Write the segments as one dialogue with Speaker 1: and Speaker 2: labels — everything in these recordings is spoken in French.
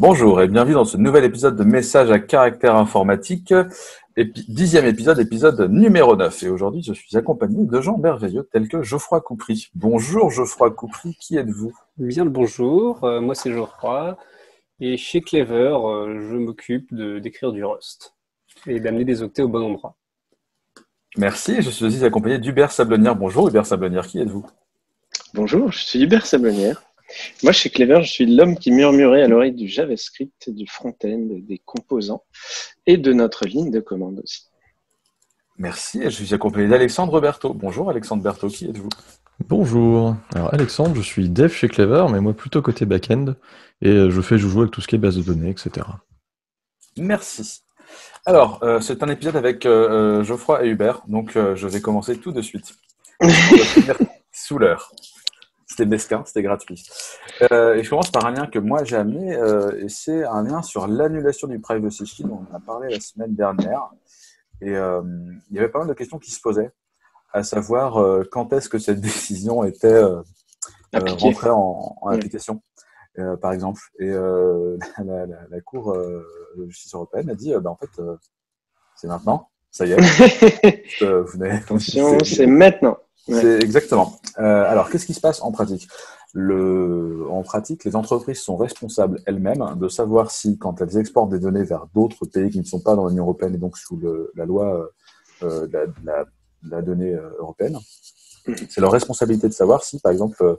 Speaker 1: Bonjour et bienvenue dans ce nouvel épisode de Messages à caractère informatique, épi- dixième épisode, épisode numéro 9. Et aujourd'hui, je suis accompagné de gens merveilleux tels que Geoffroy Coupry. Bonjour Geoffroy Coupry, qui êtes-vous?
Speaker 2: Bien le bonjour, euh, moi c'est Geoffroy et chez Clever, euh, je m'occupe de d'écrire du Rust et d'amener des octets au bon endroit.
Speaker 1: Merci, je suis aussi accompagné d'Hubert Sablonnière. Bonjour Hubert Sablonnière, qui êtes-vous?
Speaker 3: Bonjour, je suis Hubert Sablonnière. Moi, chez Clever, je suis l'homme qui murmurait à l'oreille du JavaScript, du front-end, des composants et de notre ligne de commande aussi.
Speaker 1: Merci, et je suis accompagné d'Alexandre Berthaud. Bonjour Alexandre Berthaud, qui êtes-vous?
Speaker 4: Bonjour. Alors Alexandre, je suis dev chez Clever, mais moi plutôt côté back-end, et euh, je fais joujou avec tout ce qui est base de données, etc.
Speaker 1: Merci. Alors, euh, c'est un épisode avec euh, euh, Geoffroy et Hubert, donc euh, je vais commencer tout de suite. On va finir Sous l'heure. C'était mesquin, c'était gratuit. Euh, et je commence par un lien que moi j'ai amené, euh, et c'est un lien sur l'annulation du Privacy Shield. On en a parlé la semaine dernière, et euh, il y avait pas mal de questions qui se posaient, à savoir quand est-ce que cette décision était rentrée en, en
Speaker 3: Ouais.
Speaker 1: application, par exemple. Et la, la- la Cour de justice européenne a dit, bah, en fait, c'est maintenant, ça y est, euh,
Speaker 3: c'est maintenant. Ouais.
Speaker 1: c'est exactement. Euh, alors, qu'est-ce qui se passe en pratique? Le, En pratique, les entreprises sont responsables elles-mêmes de savoir si, quand elles exportent des données vers d'autres pays qui ne sont pas dans l'Union européenne et donc sous le- la loi euh, de la, de la- de la donnée euh, européenne, c'est leur responsabilité de savoir si, par exemple, euh,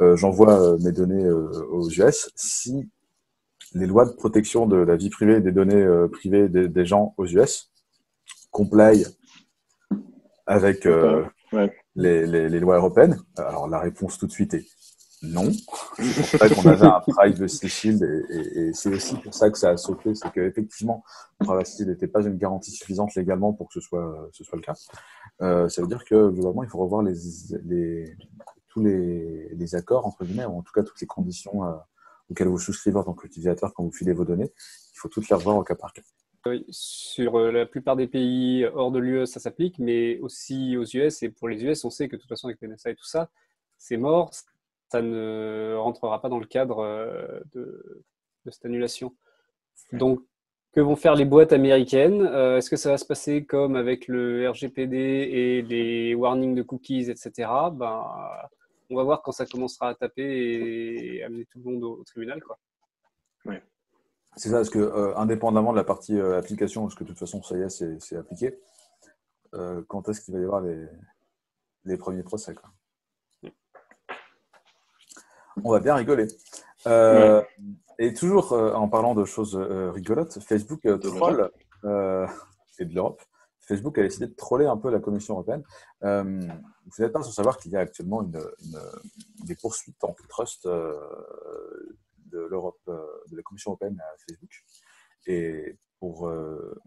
Speaker 1: euh, j'envoie euh, mes données euh, aux US, si les lois de protection de la vie privée et des données euh, privées des, des gens aux US comply avec euh,
Speaker 3: Ouais.
Speaker 1: les, les- les lois européennes Alors la réponse tout de suite est non. Qu'on avait un privacy shield et, et- et c'est aussi pour ça que ça a sauté, c'est qu'effectivement, le privacy shield n'était pas une garantie suffisante légalement pour que ce soit, ce soit le cas. Euh, ça veut dire que globalement, il faut revoir les, les, tous les, les accords, entre guillemets, ou en tout cas toutes les conditions euh, auxquelles vous souscrivez en tant qu'utilisateur quand vous filez vos données. Il faut toutes les revoir au cas par cas.
Speaker 2: Sur euh, la plupart des pays hors de l'UE, ça s'applique, mais aussi aux US. Et pour les US, on sait que de toute façon, avec les NSA et tout ça, c'est mort. Ça ne rentrera pas dans le cadre euh, de, de cette annulation. Donc, que vont faire les boîtes américaines? Euh, Est-ce que ça va se passer comme avec le RGPD et les warnings de cookies, etc. Ben, on va voir quand ça commencera à taper et amener tout le monde au, au tribunal. Quoi.
Speaker 1: C'est ça, parce que euh, indépendamment de la partie euh, application, parce que de toute façon, ça y est, c'est c'est appliqué, euh, quand est-ce qu'il va y avoir les, les premiers procès quoi On va bien rigoler. Euh, Et toujours en parlant de choses rigolotes, Facebook troll, et de l'Europe, Facebook a décidé de troller un peu la Commission européenne. Euh, vous n'êtes pas sans savoir qu'il y a actuellement une, une- des poursuites antitrust euh, de l'Europe, euh, de la Commission européenne à Facebook. Et pour euh,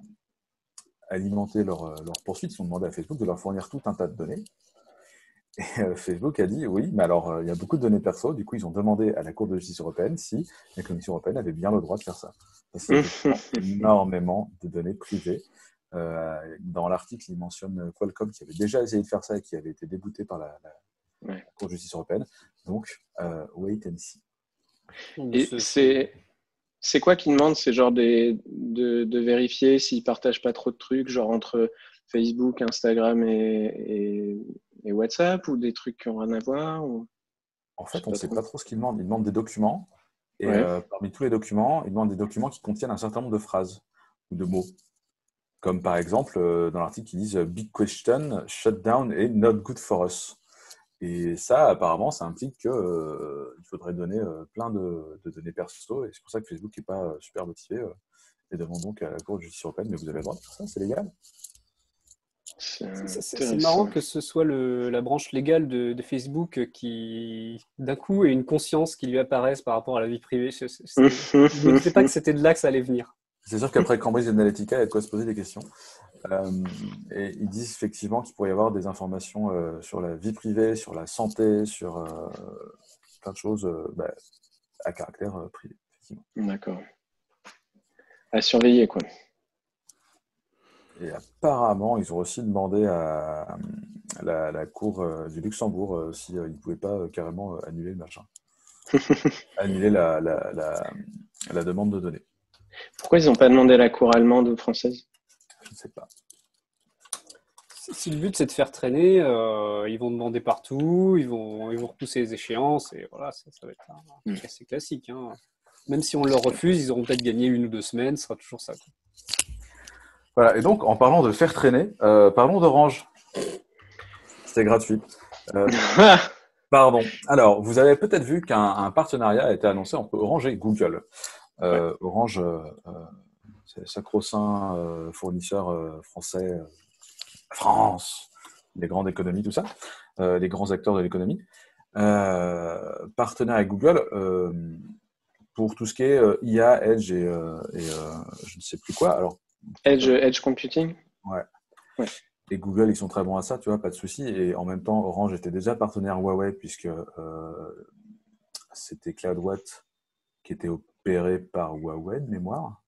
Speaker 1: alimenter leurs leur poursuites, ils ont demandé à Facebook de leur fournir tout un tas de données. Et euh, Facebook a dit oui, mais alors euh, il y a beaucoup de données perso. Du coup, ils ont demandé à la Cour de justice européenne si la Commission européenne avait bien le droit de faire ça. Parce qu'il y a effectivement énormément de données privées. Euh, dans l'article, il mentionne Qualcomm qui avait déjà essayé de faire ça et qui avait été débouté par la, la
Speaker 3: Ouais.
Speaker 1: Cour de justice européenne. Donc, euh, wait and see.
Speaker 3: Et c'est c'est quoi qui demande C'est genre des, de, de vérifier s'ils partagent pas trop de trucs, genre entre Facebook, Instagram et, et, et WhatsApp, ou des trucs qui ont rien à voir ou...
Speaker 1: En fait, on ne sait
Speaker 3: trop.
Speaker 1: pas trop ce qu'ils demandent. Ils demandent des documents. Et
Speaker 3: Ouais.
Speaker 1: euh, parmi tous les documents, ils demandent des documents qui contiennent un certain nombre de phrases ou de mots. Comme par exemple, euh, dans l'article, ils disent euh, Big question, shutdown et not good for us. Et ça, apparemment, ça implique qu'il faudrait donner euh, plein de, de données perso. Et c'est pour ça que Facebook n'est pas euh, super motivé. euh, et demande donc à la Cour de justice européenne, mais vous avez le droit de faire ça, c'est légal.
Speaker 3: C'est
Speaker 2: marrant que ce soit le- la branche légale de, de Facebook qui, d'un coup, ait une conscience qui lui apparaisse par rapport à la vie privée. Je ne me disais pas que c'était de là que ça allait venir.
Speaker 1: C'est sûr qu'après Cambridge Analytica, il y a de quoi se poser des questions. Euh, et ils disent effectivement qu'il pourrait y avoir des informations euh, sur la vie privée, sur la santé, sur euh, plein de choses bah, à caractère privé.
Speaker 3: D'accord. À surveiller, quoi.
Speaker 1: Et apparemment, ils ont aussi demandé à, à la, la Cour du Luxembourg s'ils ne pouvaient pas carrément annuler le machin. annuler la, la, demande de données.
Speaker 3: Pourquoi ils n'ont pas demandé la cour allemande ou française?
Speaker 1: Je ne sais pas.
Speaker 2: Si le but c'est de faire traîner, euh, ils vont demander partout, ils vont, ils vont repousser les échéances et voilà, ça, ça va être un,
Speaker 3: Mm.
Speaker 2: assez classique. hein. Même si on leur refuse, ils auront peut-être gagné une ou deux semaines, ce sera toujours ça.
Speaker 1: Voilà, et donc en parlant de faire traîner, euh, parlons d'Orange. C'était gratuit. Euh, pardon. Alors, vous avez peut-être vu qu'un un partenariat a été annoncé entre Orange et Google. Euh, Orange, euh, euh, sacro-saint euh, fournisseur euh, français, euh, France, les grandes économies, tout ça, les grands acteurs de l'économie. Partenaire avec Google pour tout ce qui est IA, Edge et, et, je ne sais plus quoi. Alors,
Speaker 3: Edge, Edge Computing
Speaker 1: et Google, ils sont très bons à ça, tu vois, pas de souci. Et en même temps, Orange était déjà partenaire Huawei puisque c'était CloudWatt qui était opéré par Huawei de mémoire.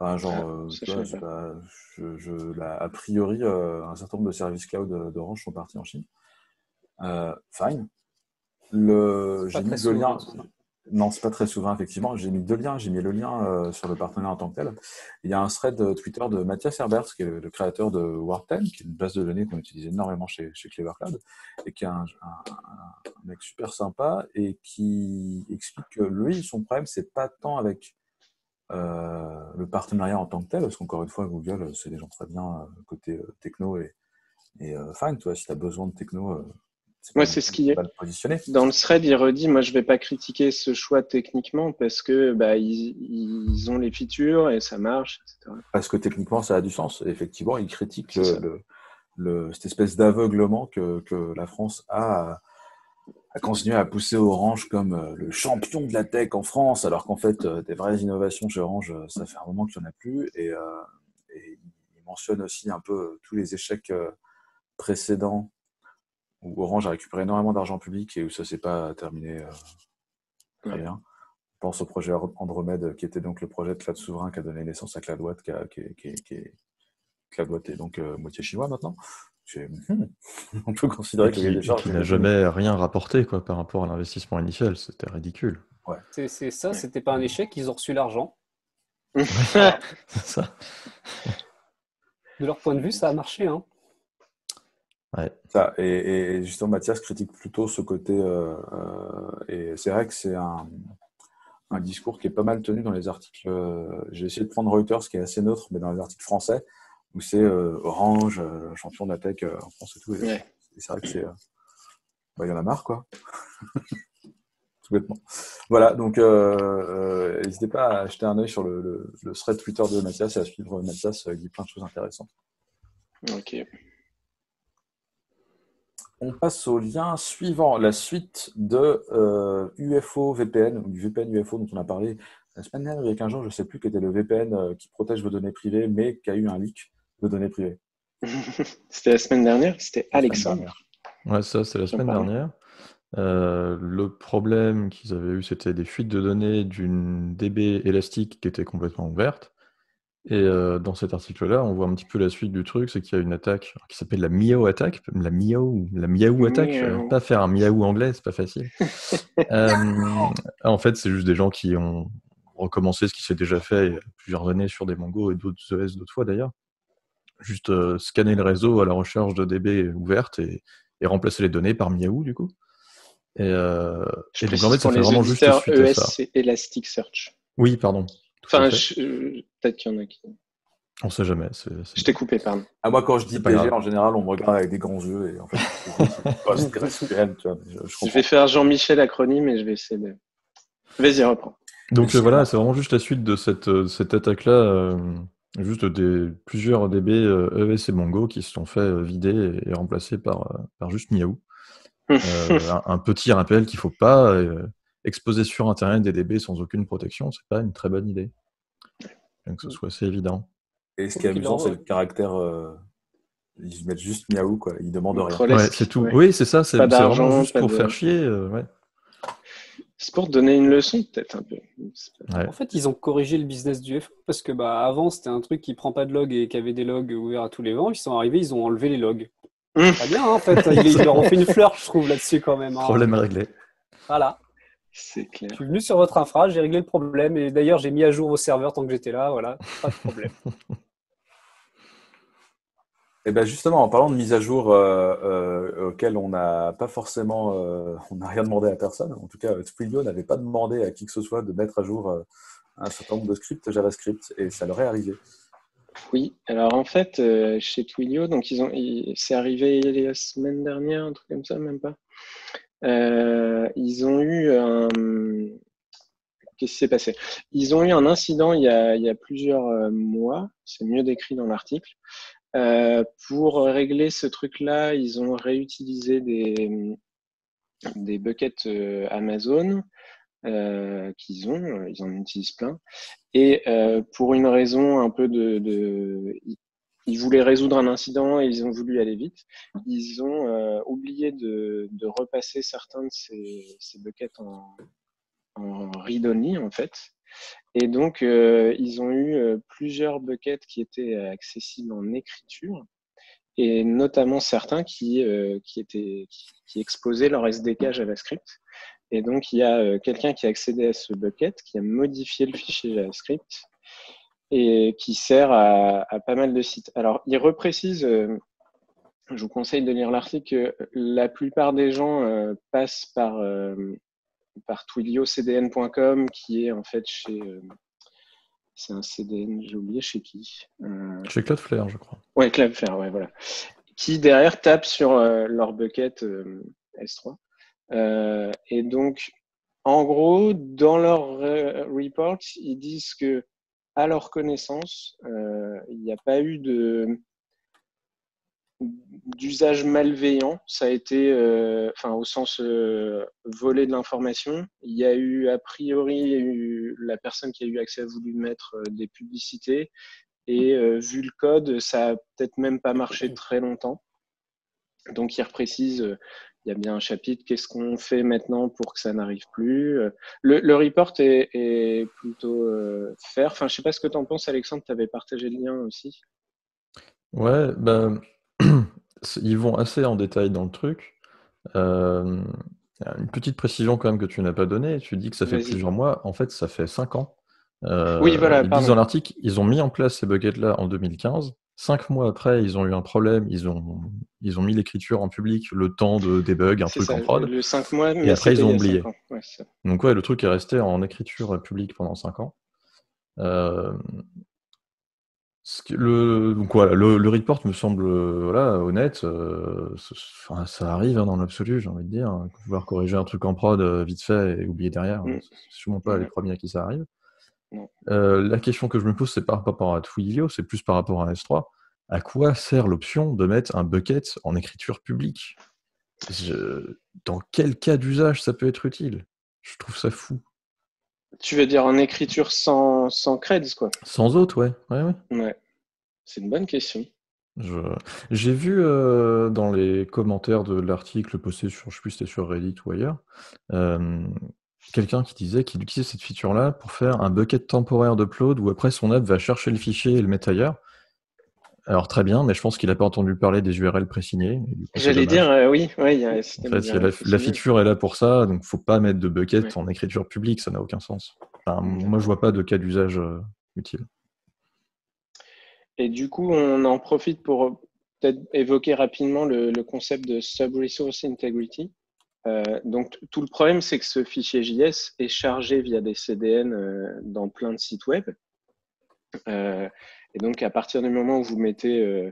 Speaker 1: Enfin, genre,
Speaker 3: Ah,
Speaker 1: euh, tu
Speaker 3: je
Speaker 1: je, a priori, euh, un certain nombre de services cloud euh, d'Orange sont partis en Chine. Fine. Le, j'ai mis deux liens. Non, c'est pas très souvent, effectivement. J'ai mis deux liens. J'ai mis le lien euh, sur le partenaire en tant que tel. Il y a un thread Twitter de Mathias Herbert, qui est le, le créateur de Warten, qui est une base de données qu'on utilise énormément chez, chez Clever Cloud, et qui est un, un- un mec super sympa et qui explique que lui, son problème, c'est pas tant avec euh, le partenariat en tant que tel, parce qu'encore une fois, Google, euh, c'est des gens très bien euh, côté techno et, et fine, tu vois, si tu as besoin de techno,
Speaker 3: Ouais, c'est ce qui est. Dans le thread, il redit, moi je vais pas critiquer ce choix techniquement parce que bah, ils, ils ont les features et ça marche, etc.
Speaker 1: Parce que techniquement, ça a du sens. Et effectivement, il critique
Speaker 3: C'est
Speaker 1: le, le- le- cette espèce d'aveuglement que, que la France a à, continuer à pousser Orange comme euh, le champion de la tech en France, alors qu'en fait, euh, des vraies innovations chez Orange, euh, ça fait un moment qu'il n'y en a plus. Et, euh, et il mentionne aussi un peu tous les échecs précédents où Orange a récupéré énormément d'argent public et où ça s'est pas terminé euh,
Speaker 3: Ouais.
Speaker 1: bien. Je pense au projet Andromède, qui était donc le projet de cloud souverain qui a donné naissance à CloudWatt, qui, a- qui, est- qui, qui donc euh, moitié chinois maintenant. Hmm, On peut considérer
Speaker 4: qui, n'a jamais rien rapporté quoi, par rapport à l'investissement initial. C'était ridicule.
Speaker 2: C'est c'est ça, c'était pas un échec, ils ont reçu l'argent.
Speaker 4: C'est ça.
Speaker 2: De leur point de vue, ça a marché. Hein.
Speaker 1: Ça, et, et justement, Mathias critique plutôt ce côté. euh, euh, et c'est vrai que c'est un, un discours qui est pas mal tenu dans les articles. euh, J'ai essayé de prendre Reuters, qui est assez neutre, mais dans les articles français, où c'est euh, Orange, euh, champion de la tech euh, en France et tout. Et,
Speaker 3: Ouais.
Speaker 1: c'est vrai que c'est. bah, il y en a marre, quoi. Tout bêtement. Voilà, donc euh, euh, n'hésitez pas à jeter un œil sur le, le, le thread Twitter de Mathias et à suivre Mathias, il dit plein de choses intéressantes.
Speaker 3: ok.
Speaker 1: On passe au lien suivant, la suite de euh, UFO VPN, ou du VPN UFO dont on a parlé la semaine dernière, il y a 15 jours, je ne sais plus, qui était le VPN qui protège vos données privées, mais qui a eu un leak de données privées.
Speaker 3: C'était la semaine dernière, c'était Alexandre.
Speaker 4: Ouais, ça, c'est la semaine dernière. Euh, le problème qu'ils avaient eu, c'était des fuites de données d'une DB élastique qui était complètement ouverte. Et euh, dans cet article-là, on voit un petit peu la suite du truc, c'est qu'il y a une attaque qui s'appelle la Miao attaque, la Miao, la Miao attaque. Je
Speaker 3: Miao.
Speaker 4: vais pas faire un Miao anglais, c'est pas facile. Euh, en fait, c'est juste des gens qui ont recommencé ce qui s'est déjà fait il y a plusieurs années sur des Mongo et d'autres ES d'autres fois d'ailleurs. Juste euh, scanner le réseau à la recherche de DB ouvertes et, et remplacer les données par Miao du coup. Et, euh,
Speaker 3: Je
Speaker 4: et donc en fait, ça fait vraiment juste suite à
Speaker 3: ES,
Speaker 4: ça.
Speaker 3: c'est Elasticsearch.
Speaker 4: Oui, pardon.
Speaker 3: Enfin, euh, peut-être qu'il y en a qui.
Speaker 4: On sait jamais. c'est- c'est-
Speaker 3: Je t'ai coupé, pardon.
Speaker 1: Ah, moi, quand je dis PG, en général, on me regarde avec des grands yeux, et en fait, c'est PostgreSQL, tu vois, mais je, je
Speaker 3: Je
Speaker 1: comprends.
Speaker 3: vais faire Jean-Michel acronyme et je vais essayer de. Vas-y, reprends.
Speaker 4: Donc euh, voilà, c'est vraiment juste la suite de cette, euh, cette attaque-là. euh, juste des, plusieurs DB euh, ES et Mongo qui se sont fait euh, vider et, et remplacés par, euh, par juste Miao. Euh, un, un petit rappel qu'il faut pas euh, exposer sur Internet des DB sans aucune protection, c'est pas une très bonne idée. Bien que ce soit assez évident.
Speaker 1: Et ce qui est amusant, c'est le caractère. euh, ils mettent juste miaou, quoi. Ils demandent rien.
Speaker 4: Ouais, c'est tout.
Speaker 3: ouais.
Speaker 4: Oui, c'est ça, c'est vraiment juste pour
Speaker 3: de-
Speaker 4: faire chier. euh, ouais.
Speaker 3: C'est pour te donner une leçon, peut-être un peu. Pas-
Speaker 4: Ouais.
Speaker 2: En fait, ils ont corrigé le business du FO parce que bah, avant, c'était un truc qui prend pas de log et qui avait des logs ouverts à tous les vents. Ils sont arrivés, ils ont enlevé les logs.
Speaker 3: Hum.
Speaker 2: Très bien, hein, en fait. Ils, ils leur ont fait une fleur, je trouve, là-dessus quand même. hein.
Speaker 4: Problème réglé.
Speaker 2: Voilà.
Speaker 3: C'est clair.
Speaker 2: Je suis venu sur votre infra, j'ai réglé le problème et d'ailleurs j'ai mis à jour vos serveurs tant que j'étais là, voilà, pas de problème.
Speaker 1: Et ben justement, en parlant de mise à jour euh, euh, auquel on n'a pas forcément, euh, on n'a rien demandé à personne. En tout cas, Twilio n'avait pas demandé à qui que ce soit de mettre à jour un certain nombre de scripts JavaScript et ça leur est arrivé.
Speaker 3: Oui, alors en fait, chez Twilio, donc ils ont, c'est arrivé la semaine dernière, un truc comme ça, même pas. Ils ont eu un. Qu'est-ce qui s'est passé? Ils ont eu un incident il y a, plusieurs mois, c'est mieux décrit dans l'article. Euh, pour régler ce truc-là, ils ont réutilisé des, des buckets euh, Amazon euh, qu'ils ont, euh, ils en utilisent plein. Et pour une raison un peu de, de ils- voulaient résoudre un incident et ils ont voulu aller vite. Ils ont oublié de, de repasser certains de ces, ces buckets en, en read-only en fait. Et donc euh, ils ont eu euh, plusieurs buckets qui étaient accessibles en écriture et notamment certains qui, euh, qui, exposaient leur SDK JavaScript. Et donc, il y a euh, quelqu'un qui a accédé à ce bucket, qui a modifié le fichier JavaScript et qui sert à, pas mal de sites. Alors, il reprécise, euh, je vous conseille de lire l'article, la plupart des gens euh, passent par, euh, par twiliocdn.com, qui est en fait chez... euh, c'est un CDN, j'ai oublié chez qui. Euh,
Speaker 4: Chez Cloudflare, je crois.
Speaker 3: Ouais, Cloudflare, ouais, voilà. Qui derrière tape sur euh, leur bucket euh, S3. Euh, et donc, en gros, dans leur report, ils disent que, à leur connaissance, euh, il n'y a pas eu de d'usage malveillant. Ça a été, euh, enfin, au sens euh, voler de l'information. Il y a eu, a priori, la personne qui a eu accès a voulu mettre euh, des publicités. Et vu le code, ça a peut-être même pas marché très longtemps. Donc, il reprécise, il y a bien un chapitre, qu'est-ce qu'on fait maintenant pour que ça n'arrive plus. Le, report est, plutôt faire. Enfin, je sais pas ce que tu en penses, Alexandre, tu avais partagé le lien aussi.
Speaker 4: Ouais, ben, ils vont assez en détail dans le truc. Euh, une petite précision quand même que tu n'as pas donnée. Tu dis que ça fait plusieurs mois. En fait, ça fait cinq ans. Euh,
Speaker 3: Oui, voilà,
Speaker 4: ils disent dans l'article, ils ont mis en place ces buckets-là en 2015. Cinq mois après, ils ont eu un problème. Ils ont, ils ont mis l'écriture en public, le temps de débug, un truc
Speaker 3: ça,
Speaker 4: en prod.
Speaker 3: le 5 mois, mais
Speaker 4: après, ils ont oublié.
Speaker 3: cinq. Ouais.
Speaker 4: Donc ouais, le truc est resté en écriture publique pendant 5 ans. Euh, le, donc voilà, le, le report me semble euh, voilà, honnête. euh, ça arrive hein, dans l'absolu, j'ai envie de dire. hein, Vouloir corriger un truc en prod euh, vite fait et oublier derrière,
Speaker 3: Mm.
Speaker 4: euh, c'est sûrement pas les
Speaker 3: Ouais.
Speaker 4: premiers à qui ça arrive. Euh, la question que je me pose, c'est pas par rapport à Twilio, c'est plus par rapport à S3. À quoi sert l'option de mettre un bucket en écriture publique? Je- Dans quel cas d'usage ça peut être utile? Je trouve ça fou.
Speaker 3: Tu veux dire en écriture sans, sans creds, quoi.
Speaker 4: Sans autre, ouais. ouais, ouais.
Speaker 3: Ouais. C'est une bonne question.
Speaker 4: Je- J'ai vu euh, dans les commentaires de l'article posté sur, je sais plus si c'était sur Reddit ou ailleurs, euh, quelqu'un qui disait qu'il utilisait cette feature-là pour faire un bucket temporaire d'upload où après son app va chercher le fichier et le mettre ailleurs. Alors très bien, mais je pense qu'il n'a pas entendu parler des URL présignés.
Speaker 3: J'allais dire, euh, oui, ouais, il y a un
Speaker 4: En fait, y a la, feature est là pour ça, donc faut pas mettre de bucket
Speaker 3: Ouais.
Speaker 4: en écriture publique, ça n'a aucun sens. Enfin, moi, je vois pas de cas d'usage euh, utile.
Speaker 3: Et du coup, on en profite pour peut-être évoquer rapidement le, le concept de sub-resource integrity. Euh, donc, tout le problème, c'est que ce fichier JS est chargé via des CDN euh, dans plein de sites web. Et donc, à partir du moment où vous mettez euh,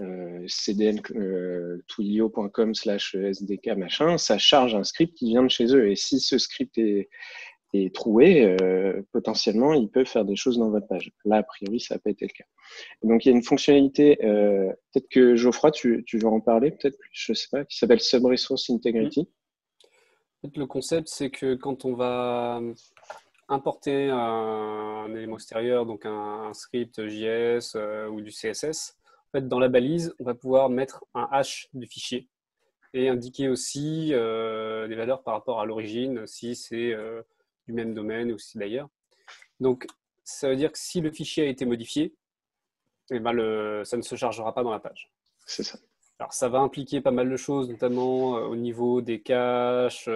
Speaker 3: euh, cdn euh, slash sdk machin, ça charge un script qui vient de chez eux. Et si ce script est, troué, potentiellement, il peut faire des choses dans votre page. Là, a priori, ça n'a pas été le cas. Donc, il y a une fonctionnalité, peut-être que Geoffroy, tu, veux en parler, peut-être je sais pas, qui s'appelle Sub-Resource Integrity.
Speaker 2: En fait, le concept, c'est que quand on va importer un, un élément extérieur, donc un, un script JS euh, ou du CSS, en fait, dans la balise, on va pouvoir mettre un hash du fichier et indiquer aussi euh, des valeurs par rapport à l'origine, si c'est euh, du même domaine ou si d'ailleurs. Donc, ça veut dire que si le fichier a été modifié, eh ben le, ça ne se chargera pas dans la page.
Speaker 3: C'est ça.
Speaker 2: Alors, ça va impliquer pas mal de choses, notamment euh, au niveau des caches,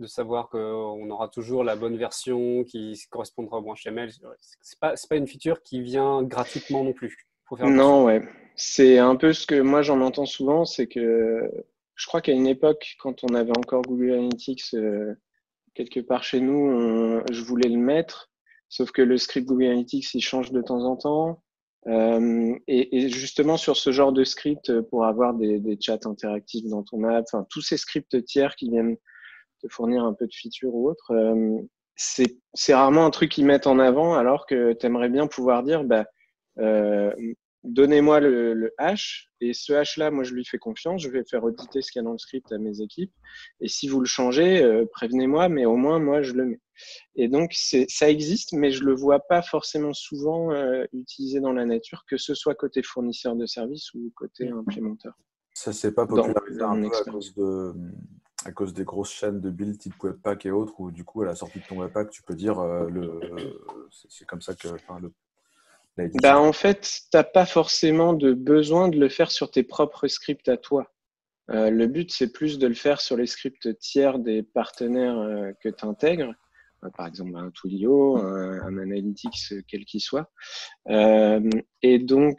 Speaker 2: de savoir qu'on aura toujours la bonne version qui correspondra au bon HTML. C'est pas, pas une feature qui vient gratuitement non plus.
Speaker 3: non, ouais. C'est un peu ce que moi j'en entends souvent, c'est que je crois qu'à une époque, quand on avait encore Google Analytics euh, quelque part chez nous, je voulais le mettre, sauf que le script Google Analytics il change de temps en temps. Euh, et, justement sur ce genre de script pour avoir des, des chats interactifs dans ton app, enfin tous ces scripts tiers qui viennent te fournir un peu de feature ou autre, euh, c'est rarement un truc qu'ils mettent en avant alors que tu aimerais bien pouvoir dire bah, euh, donnez-moi le, hash et ce hash là moi je lui fais confiance je vais faire auditer ce qu'il y a dans le script à mes équipes et si vous le changez euh, prévenez-moi mais au moins moi je le mets. Et donc ça existe mais je le vois pas forcément souvent utilisé dans la nature que ce soit côté fournisseur de services ou côté implémenteur.
Speaker 1: Ça s'est pas popularisé un peu à cause de à cause des grosses chaînes de build type Webpack et autres, où du coup, à la sortie de ton Webpack, tu peux dire euh, le, c'est comme ça que.
Speaker 3: bah, en fait, tu n'as pas forcément de besoin de le faire sur tes propres scripts à toi. Euh, le but, c'est plus de le faire sur les scripts tiers des partenaires euh, que tu intègres, par exemple un Twilio, un, un Analytics, quel qu'il soit. et donc,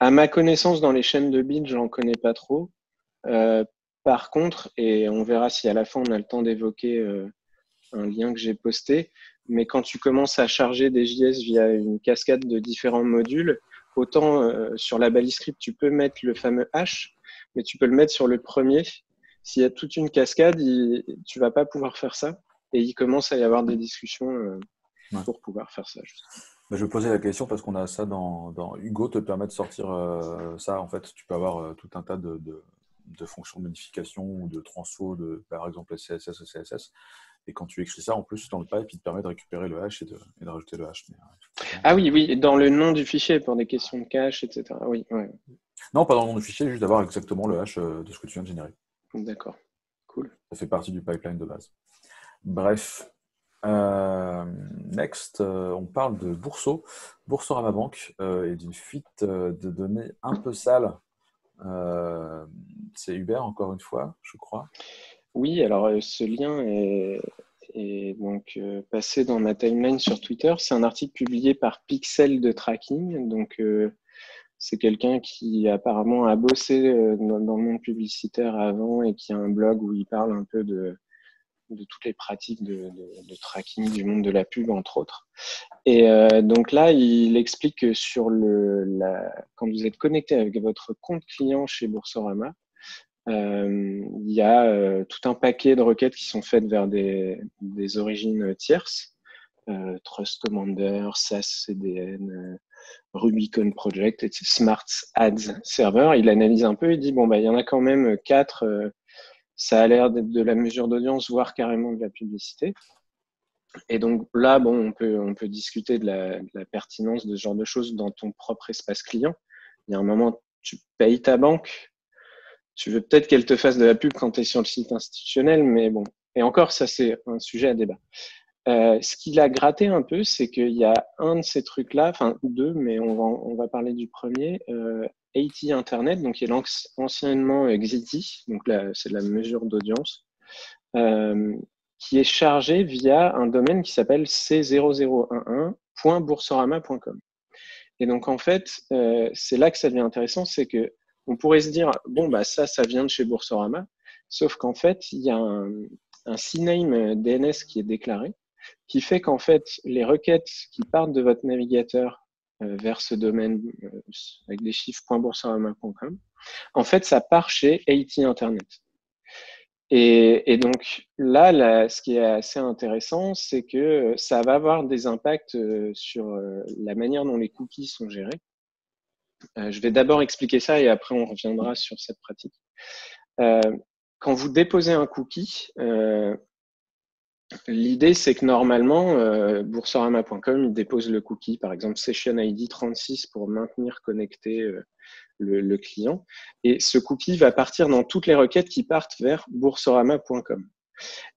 Speaker 3: à ma connaissance, dans les chaînes de build, j'en connais pas trop. Par contre, et on verra si à la fin on a le temps d'évoquer euh, un lien que j'ai posté, mais quand tu commences à charger des JS via une cascade de différents modules, autant euh, sur la balise script, tu peux mettre le fameux H, mais tu peux le mettre sur le premier. S'il y a toute une cascade, tu tu vas pas pouvoir faire ça. Et il commence à y avoir des discussions euh, pour pouvoir faire ça.
Speaker 1: je vais poser la question parce qu'on a ça dans, Hugo te permet de sortir ça. En fait, tu peux avoir tout un tas de, de fonctions de modification ou de transfo de, par exemple, CSS ou CSS. Et quand tu écris ça, en plus, dans le pipe, il te permet de récupérer le hash et de, rajouter le hash.
Speaker 3: Euh, ah oui, oui, dans le nom du fichier pour des questions de cache, etc. Oui,
Speaker 1: Non, pas dans le nom du fichier, juste d'avoir exactement le hash euh, de ce que tu viens de générer.
Speaker 3: D'accord, cool.
Speaker 1: Ça fait partie du pipeline de base. Bref. Euh, next, on parle de Bourseau, Boursorama Bank et d'une fuite de données un peu sales euh, c'est Hubert, encore une fois, je crois.
Speaker 3: Oui, alors euh, ce lien est, donc euh, passé dans ma timeline sur Twitter. C'est un article publié par Pixel de Tracking. Donc, c'est quelqu'un qui apparemment a bossé dans, le monde publicitaire avant et qui a un blog où il parle un peu de, de toutes les pratiques de, tracking du monde de la pub, entre autres. Et euh, donc là, il explique que quand vous êtes connecté avec votre compte client chez Boursorama, euh, il y a euh, tout un paquet de requêtes qui sont faites vers des, origines tierces. Trust Commander, SAS CDN, Rubicon Project, Smart Ads Server. Il analyse un peu et dit bon bah il y en a quand même quatre ça a l'air d'être de la mesure d'audience, voire carrément de la publicité. Et donc là, bon, on peut, on peut discuter de la, pertinence de ce genre de choses dans ton propre espace client. Il y a un moment, tu payes ta banque, tu veux peut-être qu'elle te fasse de la pub quand tu es sur le site institutionnel, mais bon. Et encore, ça, c'est un sujet à débat. Euh, ce qu'il a gratté un peu, c'est qu'il y a un de ces trucs-là, enfin deux, mais on va, on va parler du premier, euh, AT Internet, donc qui est anciennement XITI, donc c'est la mesure d'audience, euh, qui est chargé via un domaine qui s'appelle c0011.boursorama.com. Et donc en fait, euh, c'est là que ça devient intéressant, c'est que on pourrait se dire bon bah ça, ça vient de chez Boursorama, sauf qu'en fait il y a un, CNAME DNS qui est déclaré, qui fait qu'en fait les requêtes qui partent de votre navigateur vers ce domaine euh, avec des chiffres .boursorama.com. En fait, ça part chez AT Internet. Et, donc là, ce qui est assez intéressant, c'est que ça va avoir des impacts euh, sur la manière dont les cookies sont gérés. je vais d'abord expliquer ça et après on reviendra sur cette pratique. quand vous déposez un cookie, L'idée, c'est que normalement, euh, boursorama.com, il dépose le cookie, par exemple Session ID 36 pour maintenir connecté euh, le, client. Et ce cookie va partir dans toutes les requêtes qui partent vers boursorama.com.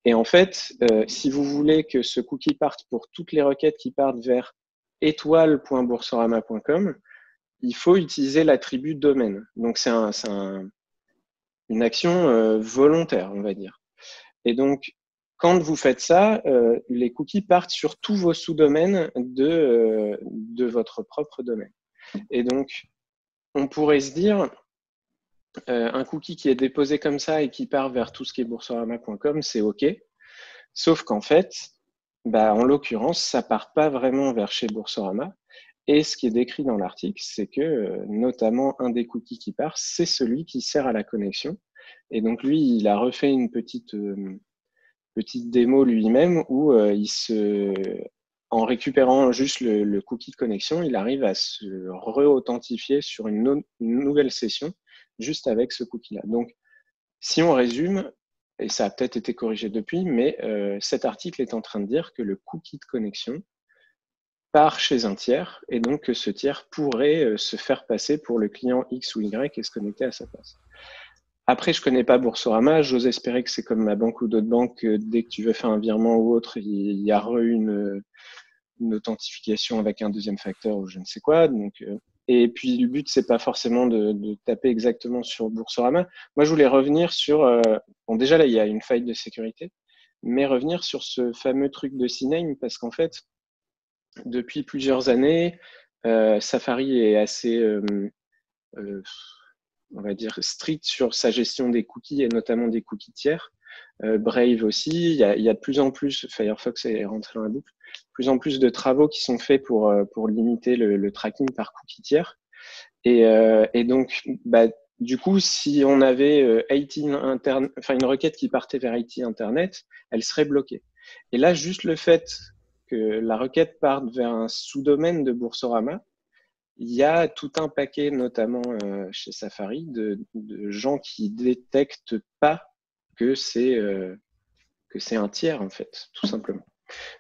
Speaker 3: Et en fait, euh, si vous voulez que ce cookie parte pour toutes les requêtes qui partent vers étoile.boursorama.com, il faut utiliser l'attribut domaine. Donc, c'est un, une action volontaire, on va dire. Et donc, quand vous faites ça, euh, les cookies partent sur tous vos sous-domaines de, euh, de votre propre domaine. Et donc, on pourrait se dire, euh, un cookie qui est déposé comme ça et qui part vers tout ce qui est boursorama.com, c'est OK. Sauf qu'en fait, bah, en l'occurrence, ça part pas vraiment vers chez Boursorama. Et ce qui est décrit dans l'article, c'est que notamment un des cookies qui part, c'est celui qui sert à la connexion. Et donc lui, il a refait une petite petite démo lui-même où euh, il se, en récupérant juste le, cookie de connexion, il arrive à se re-authentifier sur une, nouvelle session juste avec ce cookie-là. Donc, si on résume, et ça a peut-être été corrigé depuis, mais euh, cet article est en train de dire que le cookie de connexion part chez un tiers et donc que ce tiers pourrait euh, se faire passer pour le client X ou Y et se connecter à sa place. Après, je connais pas Boursorama. J'ose espérer que c'est comme ma banque ou d'autres banques. Dès que tu veux faire un virement ou autre, il y a une, une authentification avec un deuxième facteur ou je ne sais quoi. Donc, euh, et puis le but, c'est pas forcément de, taper exactement sur Boursorama. Moi, je voulais revenir sur. Euh, bon, déjà là, il y a une faille de sécurité, mais revenir sur ce fameux truc de CNAME parce qu'en fait, depuis plusieurs années, euh, Safari est assez on va dire, strict sur sa gestion des cookies et notamment des cookies tiers. Euh, Brave aussi, il y, a, il y, a, de plus en plus, Firefox est rentré dans la boucle, plus en plus de travaux qui sont faits pour, euh, pour limiter le, le tracking par cookies tiers. Et, euh, et donc, bah, du coup, si on avait euh, IT interne, enfin une requête qui partait vers IT Internet, elle serait bloquée. Et là, juste le fait que la requête parte vers un sous-domaine de Boursorama, il y a tout un paquet, notamment euh, chez Safari, de, gens qui détectent pas que c'est euh, un tiers en fait, tout simplement.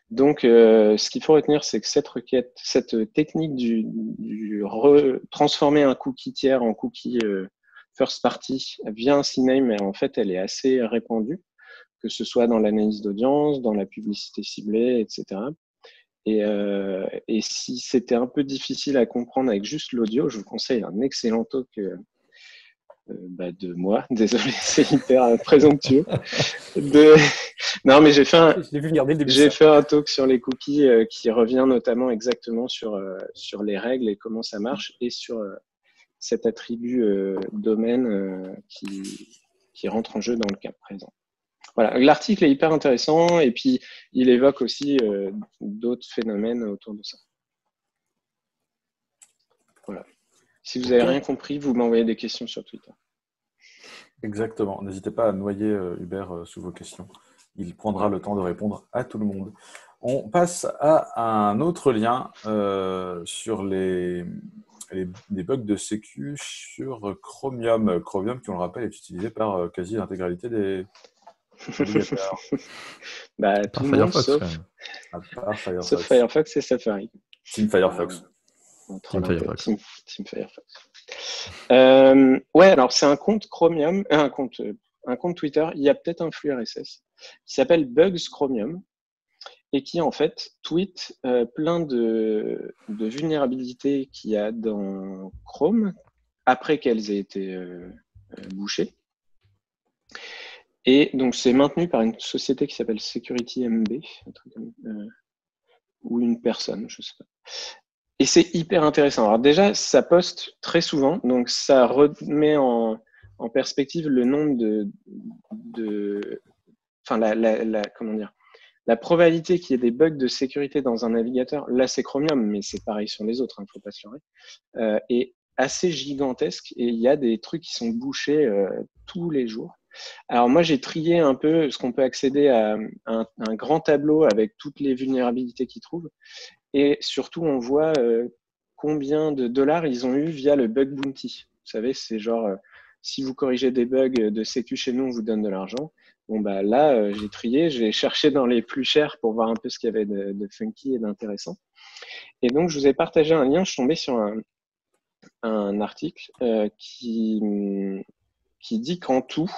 Speaker 3: Donc, euh, ce qu'il faut retenir, c'est que cette requête, cette technique du, du transformer un cookie tiers en cookie first party via un CNAME, en fait, elle est assez répandue, que ce soit dans l'analyse d'audience, dans la publicité ciblée, etc. Euh, et, si c'était un peu difficile à comprendre avec juste l'audio, je vous conseille un excellent talk euh, euh, bah, de moi. Désolé, c'est hyper présomptueux. De... Non, mais j'ai fait un, j'ai fait un talk sur les cookies qui revient notamment exactement sur sur les règles et comment ça marche et sur cet attribut domaine qui qui rentre en jeu dans le cas présent. Voilà, l'article est hyper intéressant et puis il évoque aussi euh, d'autres phénomènes autour de ça. Voilà. Si vous n'avez rien compris, vous m'envoyez des questions sur Twitter.
Speaker 1: Exactement. N'hésitez pas à noyer euh, Hubert euh, sous vos questions. Il prendra le temps de répondre à tout le monde. On passe à un autre lien sur les, les, bugs de sécu sur Chromium. Chromium, qui on le rappelle, est utilisé par quasi l'intégralité des,
Speaker 3: bah, tout le monde, sauf... Firefox. Firefox et Safari.
Speaker 1: Team Firefox.
Speaker 3: Team Firefox. Team, Firefox. Euh, ouais, alors c'est un compte Chromium, euh, un compte, euh, un compte Twitter. Il y a peut-être un flux RSS qui s'appelle Bugs Chromium et qui en fait tweet plein de, de vulnérabilités qu'il y a dans Chrome après qu'elles aient été bouchées. Et donc, c'est maintenu par une société qui s'appelle Security MB, euh, ou une personne, je sais pas. Et c'est hyper intéressant. Alors déjà, ça poste très souvent, donc ça remet en, perspective le nombre de, de enfin la, comment dire, la probabilité qu'il y ait des bugs de sécurité dans un navigateur. Là, c'est Chromium, mais c'est pareil sur les autres, il hein, ne faut pas se leurrer. Euh, est assez gigantesque et il y a des trucs qui sont bouchés euh, tous les jours. Alors moi, j'ai trié un peu ce qu'on peut accéder à un, grand tableau avec toutes les vulnérabilités qu'ils trouvent. Et surtout, on voit euh, combien de dollars ils ont eu via le bug bounty. Vous savez, c'est genre, euh, si vous corrigez des bugs de sécu chez nous, on vous donne de l'argent. Bon, bah là, euh, j'ai trié, j'ai cherché dans les plus chers pour voir un peu ce qu'il y avait de, funky et d'intéressant. Et donc, je vous ai partagé un lien, je suis tombé sur un, article qui, qui dit qu'en tout,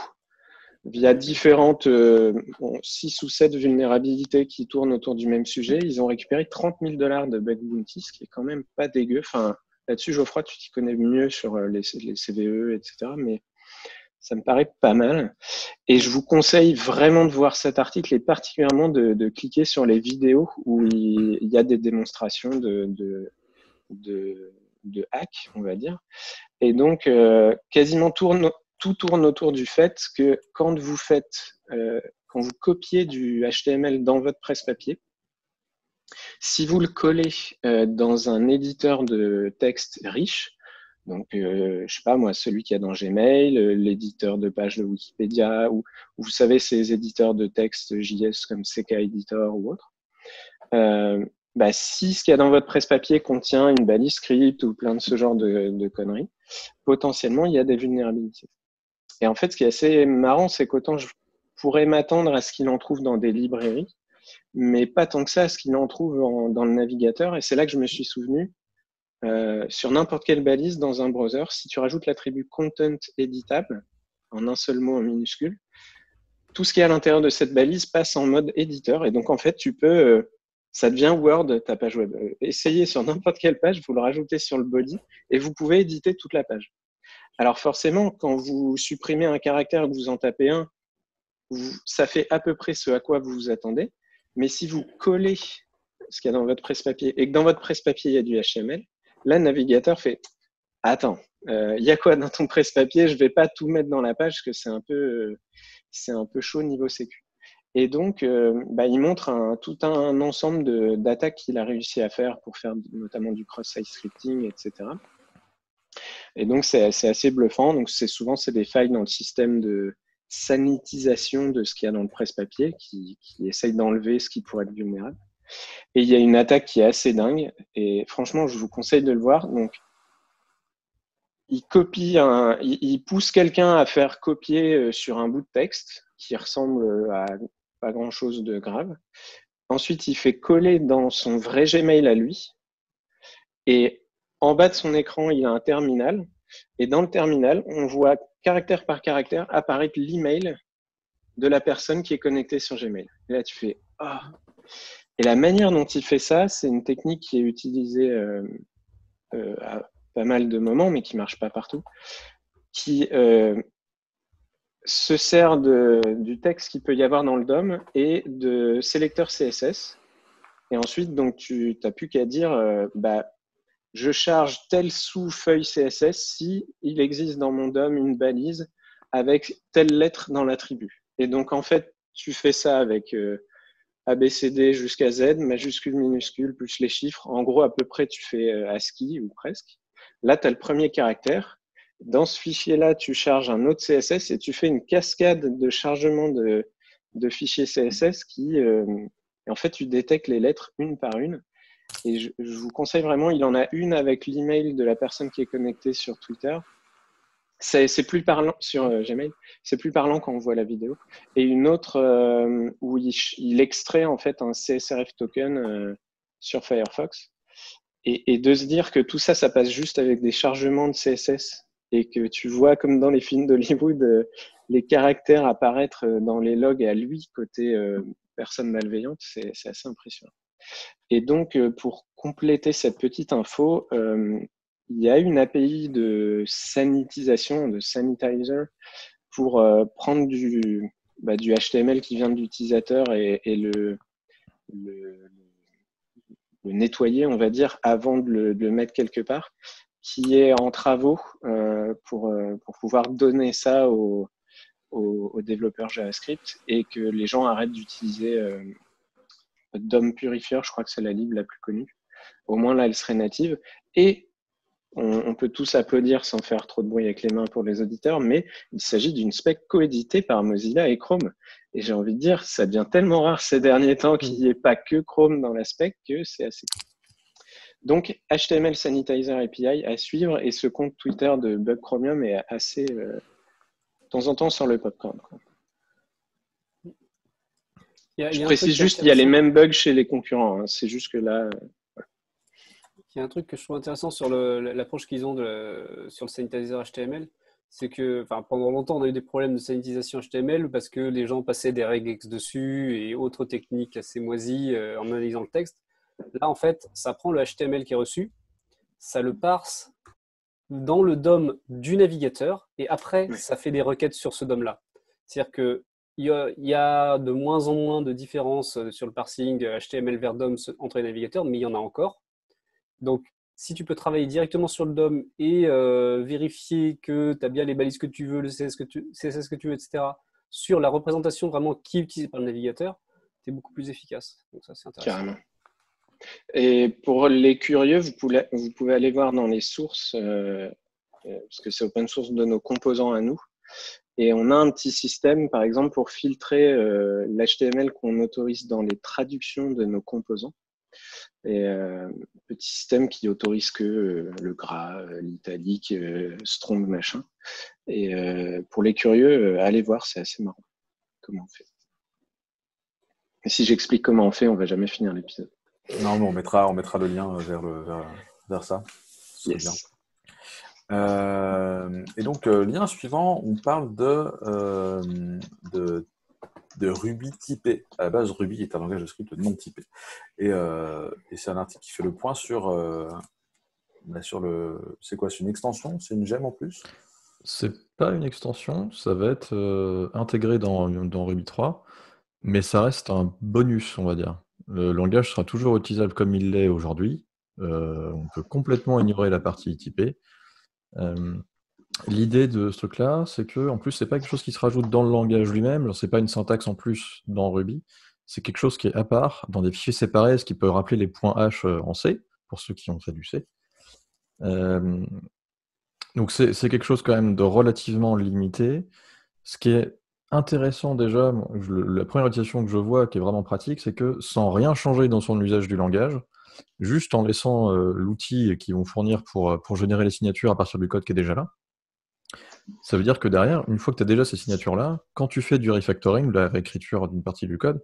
Speaker 3: via différentes euh, six ou sept vulnérabilités qui tournent autour du même sujet. Ils ont récupéré 30 000 dollars de bug bounty, ce qui est quand même pas dégueu. Enfin, là-dessus, Geoffroy, tu t'y connais mieux sur euh, les, CVE, etc. Mais Ça me paraît pas mal. Et je vous conseille vraiment de voir cet article et particulièrement de, cliquer sur les vidéos où il, y a des démonstrations de, de, de, hack, on va dire. Et donc, euh, quasiment tout tourne autour du fait que quand vous faites, euh, quand vous copiez du HTML dans votre presse-papier, si vous le collez euh, dans un éditeur de texte riche, donc, euh, je sais pas moi, celui qu'il y a dans Gmail, euh, l'éditeur de page de Wikipédia, ou, vous savez, ces éditeurs de texte JS comme CK Editor ou autre. Euh, bah, si ce qu'il y a dans votre presse-papier contient une balise script ou plein de ce genre de, conneries, potentiellement, il y a des vulnérabilités. Et en fait, ce qui est assez marrant, c'est qu'autant je pourrais m'attendre à ce qu'il en trouve dans des librairies, mais pas tant que ça à ce qu'il en trouve dans le navigateur. Et c'est là que je me suis souvenu euh, sur n'importe quelle balise dans un browser, si tu rajoutes l'attribut content éditable en un seul mot en minuscule, tout ce qui est à l'intérieur de cette balise passe en mode éditeur. Et donc, en fait, tu peux, euh, ça devient Word, ta page web. Euh, essayez sur n'importe quelle page, vous le rajoutez sur le body et vous pouvez éditer toute la page. Alors, forcément, quand vous supprimez un caractère et que vous en tapez un, ça fait à peu près ce à quoi vous vous attendez. Mais si vous collez ce qu'il y a dans votre presse-papier et que dans votre presse-papier, il y a du HTML, Là, le navigateur fait Attends, il euh, y a quoi dans ton presse-papier? Je ne vais pas tout mettre dans la page parce que c'est un peu, chaud niveau sécu. Et donc, euh, bah, il montre tout un ensemble d'attaques qu'il a réussi à faire pour faire notamment du cross-site scripting, etc. Et donc, c'est assez bluffant. Donc, c'est souvent c'est des failles dans le système de sanitisation de ce qu'il y a dans le presse-papier qui, qui essaye d'enlever ce qui pourrait être vulnérable. Et il y a une attaque qui est assez dingue. Et franchement, je vous conseille de le voir. Donc, il copie il, pousse quelqu'un à faire copier euh, sur un bout de texte qui ressemble à pas grand chose de grave. Ensuite, il fait coller dans son vrai Gmail à lui. Et en bas de son écran, il a un terminal. Et dans le terminal, on voit caractère par caractère apparaître l'email de la personne qui est connectée sur Gmail. Et là, tu fais Ah, et la manière dont il fait ça, c'est une technique qui est utilisée euh, euh, à pas mal de moments, mais qui marche pas partout, qui euh, se sert du texte qu'il peut y avoir dans le DOM et de sélecteur CSS. Et ensuite, donc, tu n'as plus qu'à dire, bah, je charge telle sous-feuille CSS si il existe dans mon DOM une balise avec telle lettre dans l'attribut. Et donc, en fait, tu fais ça avec ABCD jusqu'à Z, majuscule, minuscule, plus les chiffres. En gros, à peu près, tu fais euh, ASCII ou presque. Là, tu as le premier caractère. Dans ce fichier-là, tu charges un autre CSS et tu fais une cascade de chargement de, fichiers CSS qui, euh, en fait, tu détectes les lettres une par une. Et je, je vous conseille vraiment, il en a une avec l'email de la personne qui est connectée sur Twitter c'est plus parlant sur euh, Gmail, c'est plus parlant quand on voit la vidéo. Et une autre euh, où il, extrait en fait un CSRF token euh, sur Firefox. Et, de se dire que tout ça, ça passe juste avec des chargements de CSS et que tu vois comme dans les films d'Hollywood les caractères apparaître dans les logs à lui côté personne malveillante, c'est assez impressionnant. Et donc, pour compléter cette petite info, il y a une API de sanitisation, de sanitizer, pour euh, prendre du, bah, HTML qui vient de l'utilisateur et, le, nettoyer, on va dire, avant de le, mettre quelque part, qui est en travaux euh, pour, euh, pouvoir donner ça aux, développeurs JavaScript et que les gens arrêtent d'utiliser DOM Purifier, je crois que c'est la lib la plus connue. Au moins là, elle serait native. Et on, peut tous applaudir sans faire trop de bruit avec les mains pour les auditeurs, mais il s'agit d'une spec coéditée par Mozilla et Chrome. Et j'ai envie de dire, ça devient tellement rare ces derniers temps qu'il n'y ait pas que Chrome dans la spec que c'est assez Donc, HTML Sanitizer API à suivre et ce compte Twitter de Bug Chromium est assez euh, de temps en temps sur le popcorn. Je précise juste qu'il y a les mêmes bugs chez les concurrents. Hein. C'est juste que là,
Speaker 2: il y a un truc que je trouve intéressant sur l'approche qu'ils ont sur le sanitizer HTML, c'est que pendant longtemps, on a eu des problèmes de sanitisation HTML parce que les gens passaient des regex dessus et autres techniques assez moisies euh, en analysant le texte. Là, en fait, ça prend le HTML qui est reçu, ça le parse dans le DOM du navigateur et après, ça fait des requêtes sur ce DOM-là. C'est-à-dire qu'il y, y, a de moins en moins de différences sur le parsing HTML vers DOM entre les navigateurs, mais il y en a encore. Donc, si tu peux travailler directement sur le DOM et euh, vérifier que tu as bien les balises que tu veux, le CSS que tu, veux, etc., sur la représentation vraiment qui est utilisée par le navigateur, tu es beaucoup plus efficace. Donc ça, c'est intéressant.
Speaker 3: Carrément. Et pour les curieux, vous pouvez, aller voir dans les sources, euh, euh, parce que c'est open source de nos composants à nous. Et on a un petit système, par exemple, pour filtrer l'HTML qu'on autorise dans les traductions de nos composants. Et euh, petit système qui autorise que euh, le gras, euh, l'italique, strong, machin. Et pour les curieux, allez voir, c'est assez marrant comment on fait. Et si j'explique comment on fait, on va jamais finir l'épisode.
Speaker 1: Non, mais on mettra, on mettra le lien vers, le, vers, ça.
Speaker 3: Yes.
Speaker 1: Et donc, lien suivant, on parle de, de de Ruby typé. À la base, Ruby est un langage de script non typé. Et, euh, c'est un article qui fait le point sur, euh, bah, sur le. C'est quoi C'est une extension C'est une gemme en plus?
Speaker 4: C'est pas une extension, ça va être euh, intégré dans, dans, Ruby 3, mais ça reste un bonus, on va dire. Le langage sera toujours utilisable comme il l'est aujourd'hui. on peut complètement ignorer la partie typée. L'idée de ce truc-là, c'est que en plus, c'est pas quelque chose qui se rajoute dans le langage lui-même. C'est pas une syntaxe en plus dans Ruby. C'est quelque chose qui est à part dans des fichiers séparés, ce qui peut rappeler les points H euh, en C pour ceux qui ont fait du C. Euh, donc c'est quelque chose quand même de relativement limité. Ce qui est intéressant déjà, la première utilisation que je vois qui est vraiment pratique, c'est que sans rien changer dans son usage du langage, juste en laissant euh, l'outil qu'ils vont fournir pour, pour générer les signatures à partir du code qui est déjà là, ça veut dire que derrière, une fois que tu as déjà ces signatures-là, quand tu fais du refactoring, la réécriture d'une partie du code,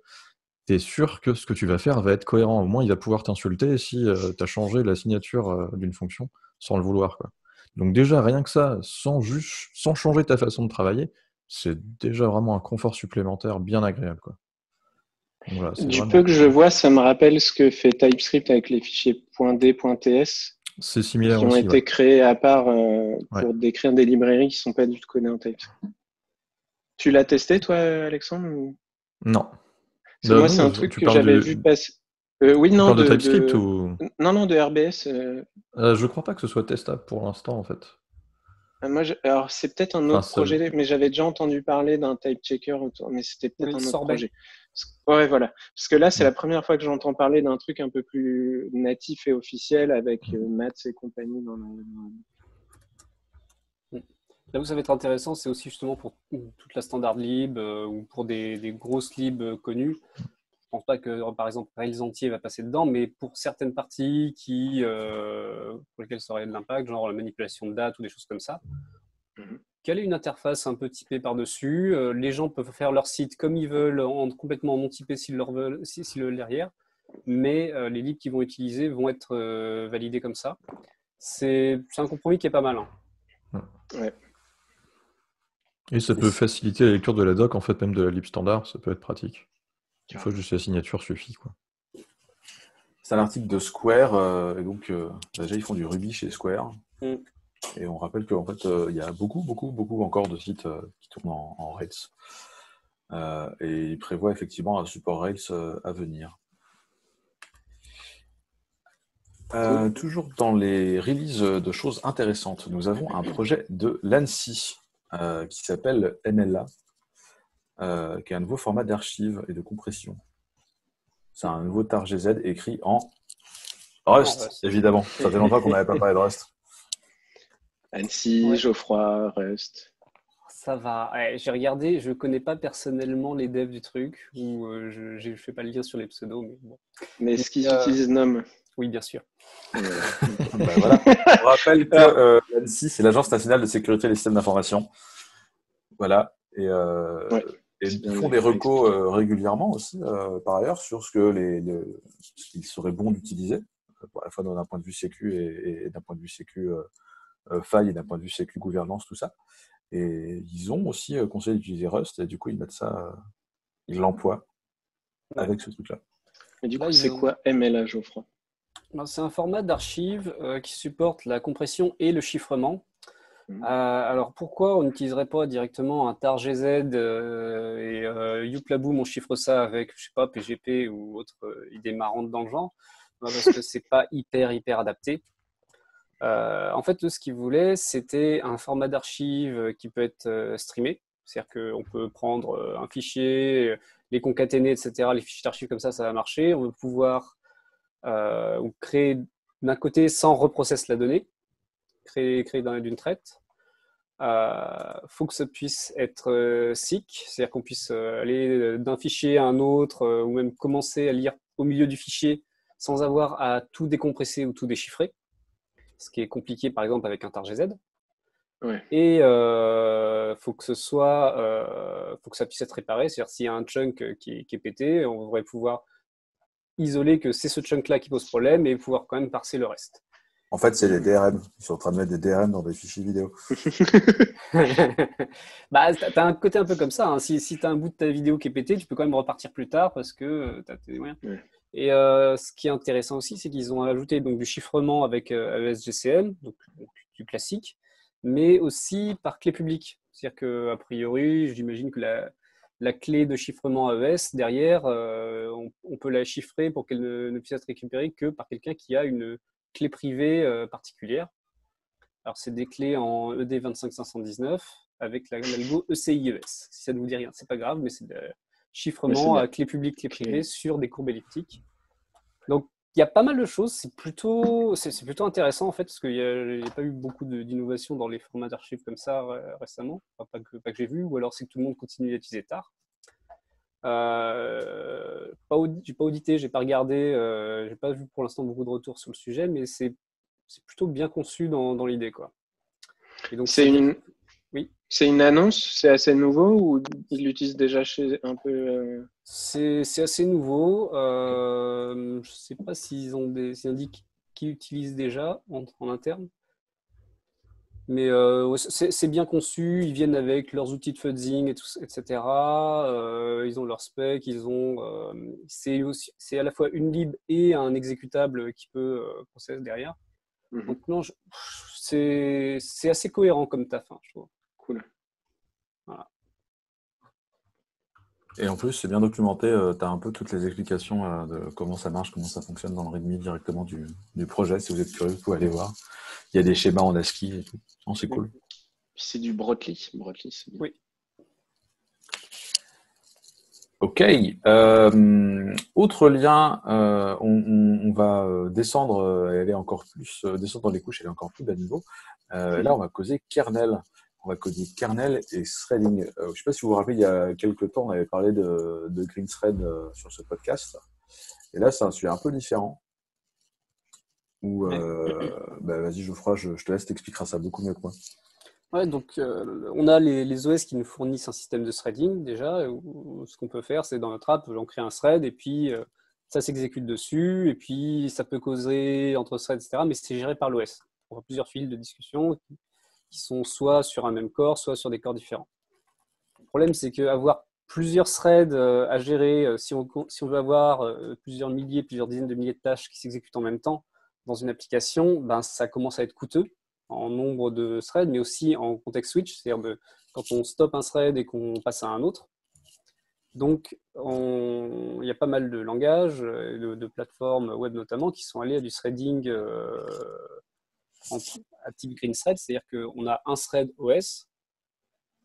Speaker 4: tu es sûr que ce que tu vas faire va être cohérent. Au moins, il va pouvoir t'insulter si euh, tu as changé la signature euh, d'une fonction sans le vouloir. Donc déjà, rien que ça, sans, sans changer ta façon de travailler, c'est déjà vraiment un confort supplémentaire bien agréable. Quoi.
Speaker 3: Du peu que je vois, ça me rappelle ce que fait TypeScript avec les fichiers .d, .ts
Speaker 4: c'est similaire
Speaker 3: qui ont été créés à part euh, pour décrire des librairies qui ne sont pas du tout codées en TypeScript. Tu l'as testé, toi, Alexandre
Speaker 4: Non.
Speaker 3: moi, c'est un truc que j'avais vu passer. Euh, oui, non.
Speaker 4: De, TypeScript ou?
Speaker 3: Non, non, de RBS. Euh...
Speaker 4: Euh, je crois pas que ce soit testable pour l'instant, en fait.
Speaker 3: Moi, Alors, c'est peut-être un autre projet, mais j'avais déjà entendu parler d'un type checker, mais c'était peut-être un autre projet. Ouais, voilà. Parce que là, c'est la première fois que j'entends parler d'un truc un peu plus natif et officiel avec euh, Maths et compagnie dans
Speaker 2: Là où ça va être intéressant, c'est aussi justement pour toute la standard lib euh, ou pour des, grosses libs euh, connues. Je pense pas que, par exemple, Rails entier va passer dedans, mais pour certaines parties qui, pour lesquelles ça aurait de l'impact, genre la manipulation de dates ou des choses comme ça, mhm quelle est une interface un peu typée par-dessus. Euh, les gens peuvent faire leur site comme ils veulent, en, complètement non typé s'ils le veulent, le derrière, mais euh, les livres qu'ils vont utiliser vont être euh, validés comme ça. C'est un compromis qui est pas mal. Hein.
Speaker 4: Et ça peut faciliter la lecture de la doc, en fait, même de la lib standard, ça peut être pratique. Une fois juste la signature suffit. Quoi.
Speaker 1: C'est un article de Square, et donc déjà ils font du Ruby chez Square. Mm. Et on rappelle qu'en fait, euh, il y a beaucoup, beaucoup, beaucoup encore de sites euh, qui tournent en, Rails. Euh, et ils prévoient effectivement un support Rails à venir. toujours dans les releases de choses intéressantes, nous avons un projet de l'ANSI qui s'appelle MLA, qui est un nouveau format d'archive et de compression. C'est un nouveau tar GZ écrit en Rust, évidemment. Ça fait longtemps qu'on n'avait pas parlé de Rust.
Speaker 3: Annecy, Geoffroy, Rust.
Speaker 2: Ça va. j'ai regardé, je ne connais pas personnellement les devs du truc, ou euh, je ne fais pas le lien sur les pseudos, mais bon.
Speaker 3: Mais est-ce qu'ils euh, utilisent NOM
Speaker 2: Oui, bien sûr.
Speaker 1: ben, voilà. On rappelle que euh, l'ANSI, c'est l'Agence nationale de sécurité des systèmes d'information. Voilà. Et, ils font des recos régulièrement aussi, par ailleurs, sur ce que les, qu'il serait bon d'utiliser, à la fois d'un point de vue sécu et, et d'un point de vue sécu euh, faille d'un point de vue sécu, gouvernance, tout ça. Et ils ont aussi euh, conseillé d'utiliser Rust, et du coup, ils mettent ça, euh, ils l'emploient avec ce truc-là.
Speaker 3: Mais du coup, c'est quoi MLA, Geoffroy?
Speaker 2: Ben, C'est un format d'archive qui supporte la compression et le chiffrement. Mmh. alors pourquoi on n'utiliserait pas directement un tar GZ et Youplaboo, on chiffre ça avec, je sais pas, PGP ou autre idée marrante dans le genre? Ben, Parce que c'est pas hyper, hyper adapté. en fait, ce qu'ils voulaient, c'était un format d'archive qui peut être streamé. C'est-à-dire qu'on peut prendre un fichier, les concaténer, etc. Les fichiers d'archives comme ça, ça va marcher. On va pouvoir créer d'un côté sans reprocesser la donnée, créer, créer d'une traite. Il euh, faut que ça puisse être euh, SIC, c'est-à-dire qu'on puisse euh, aller d'un fichier à un autre ou même commencer à lire au milieu du fichier sans avoir à tout décompresser ou tout déchiffrer, ce qui est compliqué par exemple avec un tar-gz. Et il faut que ce soit, faut que ça puisse être réparé, c'est-à-dire s'il y a un chunk qui, qui, est pété, on devrait pouvoir isoler que c'est ce chunk-là qui pose problème et pouvoir quand même parser le reste.
Speaker 1: En fait, c'est les DRM. Ils sont en train de mettre des DRM dans des fichiers vidéo.
Speaker 2: bah, tu as un côté un peu comme ça. Hein. Si, si tu as un bout de ta vidéo qui est pété, tu peux quand même repartir plus tard parce que euh, tu as tes moyens. Et euh, ce qui est intéressant aussi, c'est qu'ils ont ajouté donc, du chiffrement avec euh, e donc, du classique, mais aussi par clé publique. C'est-à-dire qu'a priori, j'imagine que la, la, clé de chiffrement AES, derrière, euh, on, peut la chiffrer pour qu'elle ne, ne, puisse être récupérée que par quelqu'un qui a une clés privées euh, particulières. Alors, c'est des clés en ED 25519 avec l'algo ECIES. Si ça ne vous dit rien, c'est pas grave, mais c'est de chiffrement à clé publique, clé privée sur des courbes elliptiques. Donc, il y a pas mal de choses. C'est plutôt, c'est, plutôt intéressant en fait, parce qu'il n'y a, pas eu beaucoup d'innovation dans les formats d'archives comme ça récemment, pas, que, pas que j'ai vu, ou alors c'est que tout le monde continue d'utiliser tard. Euh, j'ai pas audité, j'ai pas regardé, euh, j'ai pas vu pour l'instant beaucoup de retours sur le sujet, mais c'est, c'est plutôt bien conçu dans, dans l'idée. Quoi.
Speaker 3: c'est, une... Oui. c'est une annonce, c'est assez nouveau ou ils l'utilisent déjà chez un peu euh?
Speaker 2: c'est, c'est assez nouveau. Euh, je sais pas s'ils ont des, indiquent qu'ils l'utilisent déjà en, en interne. Mais euh, c'est bien conçu, ils viennent avec leurs outils de fuzzing, et etc. Euh, ils ont leur spec, ils ont. Euh, c'est à la fois une lib et un exécutable qui peut processer derrière. Mhm. Donc, non, c'est assez cohérent comme taf, hein, je trouve.
Speaker 3: Cool.
Speaker 1: Voilà. Et en plus, c'est bien documenté, tu as un peu toutes les explications de comment ça marche, comment ça fonctionne dans le README directement du, du projet. Si vous êtes curieux, vous pouvez aller voir il y a des schémas en ASCII et tout. c'est cool.
Speaker 3: C'est du Brotli.
Speaker 2: Oui.
Speaker 1: Ok. Euh, autre lien, euh, on, va euh, descendre et aller encore plus, descendre dans les couches, aller encore plus bas niveau. là, on va causer kernel. On va causer kernel et threading. je ne sais pas si vous vous rappelez, il y a quelques temps, on avait parlé de, de Green Thread sur ce podcast. Et là, c'est un sujet un peu différent. Ou euh, bah, vas-y Geoffroy, je, je te laisse, t'expliqueras ça beaucoup mieux que moi.
Speaker 2: Ouais, donc euh, on a les, OS qui nous fournissent un système de threading déjà. Où, ce qu'on peut faire, c'est dans notre app, on crée un thread et puis euh, ça s'exécute dessus et puis ça peut causer entre threads, etc. Mais c'est géré par l'OS. On a plusieurs fils de discussion qui sont soit sur un même corps, soit sur des corps différents. Le problème, c'est qu'avoir plusieurs threads à gérer, si on, si on veut avoir plusieurs milliers, plusieurs dizaines de milliers de tâches qui s'exécutent en même temps, dans une application, ben, ça commence à être coûteux en nombre de threads, mais aussi en contexte switch, c'est-à-dire quand on stoppe un thread et qu'on passe à un autre. Donc, il y a pas mal de langages, de, plateformes web notamment, qui sont allés à du threading euh, type green thread, c'est-à-dire qu'on a un thread OS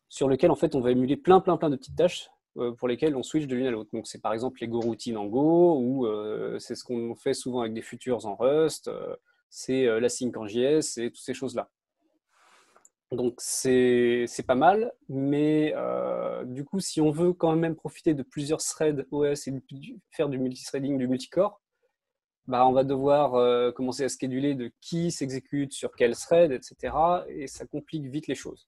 Speaker 2: sur lequel en fait on va émuler plein plein plein de petites tâches euh, pour lesquels on switch de l'une à l'autre. Donc c'est par exemple les Go routines en Go, ou euh, c'est ce qu'on fait souvent avec des futures en Rust, euh, c'est la sync en JS et toutes ces choses-là. Donc c'est pas mal, mais du coup, si on veut quand même profiter de plusieurs threads OS et faire du multithreading, du multicore, bah, on va devoir commencer à scheduler de qui s'exécute sur quel thread, etc. Et ça complique vite les choses.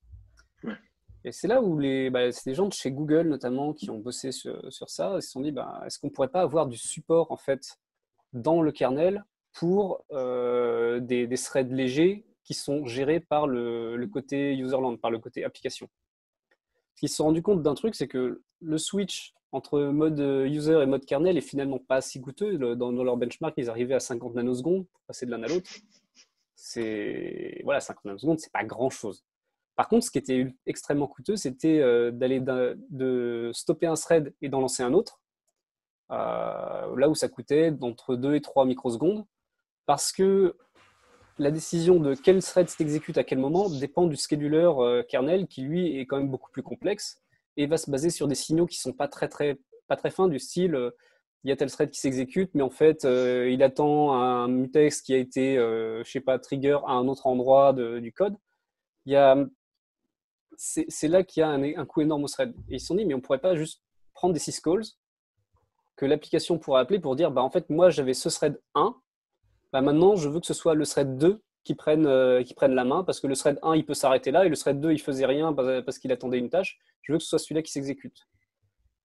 Speaker 2: Et c'est là où les, bah, c'est des gens de chez Google notamment qui ont bossé sur, ça. Ils se sont dit, bah, est-ce qu'on ne pourrait pas avoir du support en fait dans le kernel pour euh, des, threads légers qui sont gérés par le, côté userland, par le côté application? Ils se sont rendus compte d'un truc, c'est que le switch entre mode user et mode kernel est finalement pas si coûteux. Dans, leur benchmark, ils arrivaient à 50 nanosecondes pour passer de l'un à l'autre. C'est voilà, 50 nanosecondes, c'est pas grand chose. Par contre, ce qui était extrêmement coûteux, c'était d'aller de stopper un thread et d'en lancer un autre. là où ça coûtait d'entre 2 et 3 microsecondes, parce que la décision de quel thread s'exécute à quel moment dépend du scheduler euh, kernel qui lui est quand même beaucoup plus complexe et va se baser sur des signaux qui sont pas très très pas très fins du style euh, il y a tel thread qui s'exécute mais en fait euh, il attend un mutex qui a été je sais pas trigger à un autre endroit du code. Il y a c'est là qu'il y a un, un, coût énorme au thread. Et ils se sont dit mais on pourrait pas juste prendre des syscalls que l'application pourrait appeler pour dire bah en fait moi j'avais ce thread 1 bah, maintenant, je veux que ce soit le thread 2 qui prenne, euh, qui prenne la main, parce que le thread 1, il peut s'arrêter là, et le thread 2, il faisait rien parce qu'il attendait une tâche. Je veux que ce soit celui-là qui s'exécute.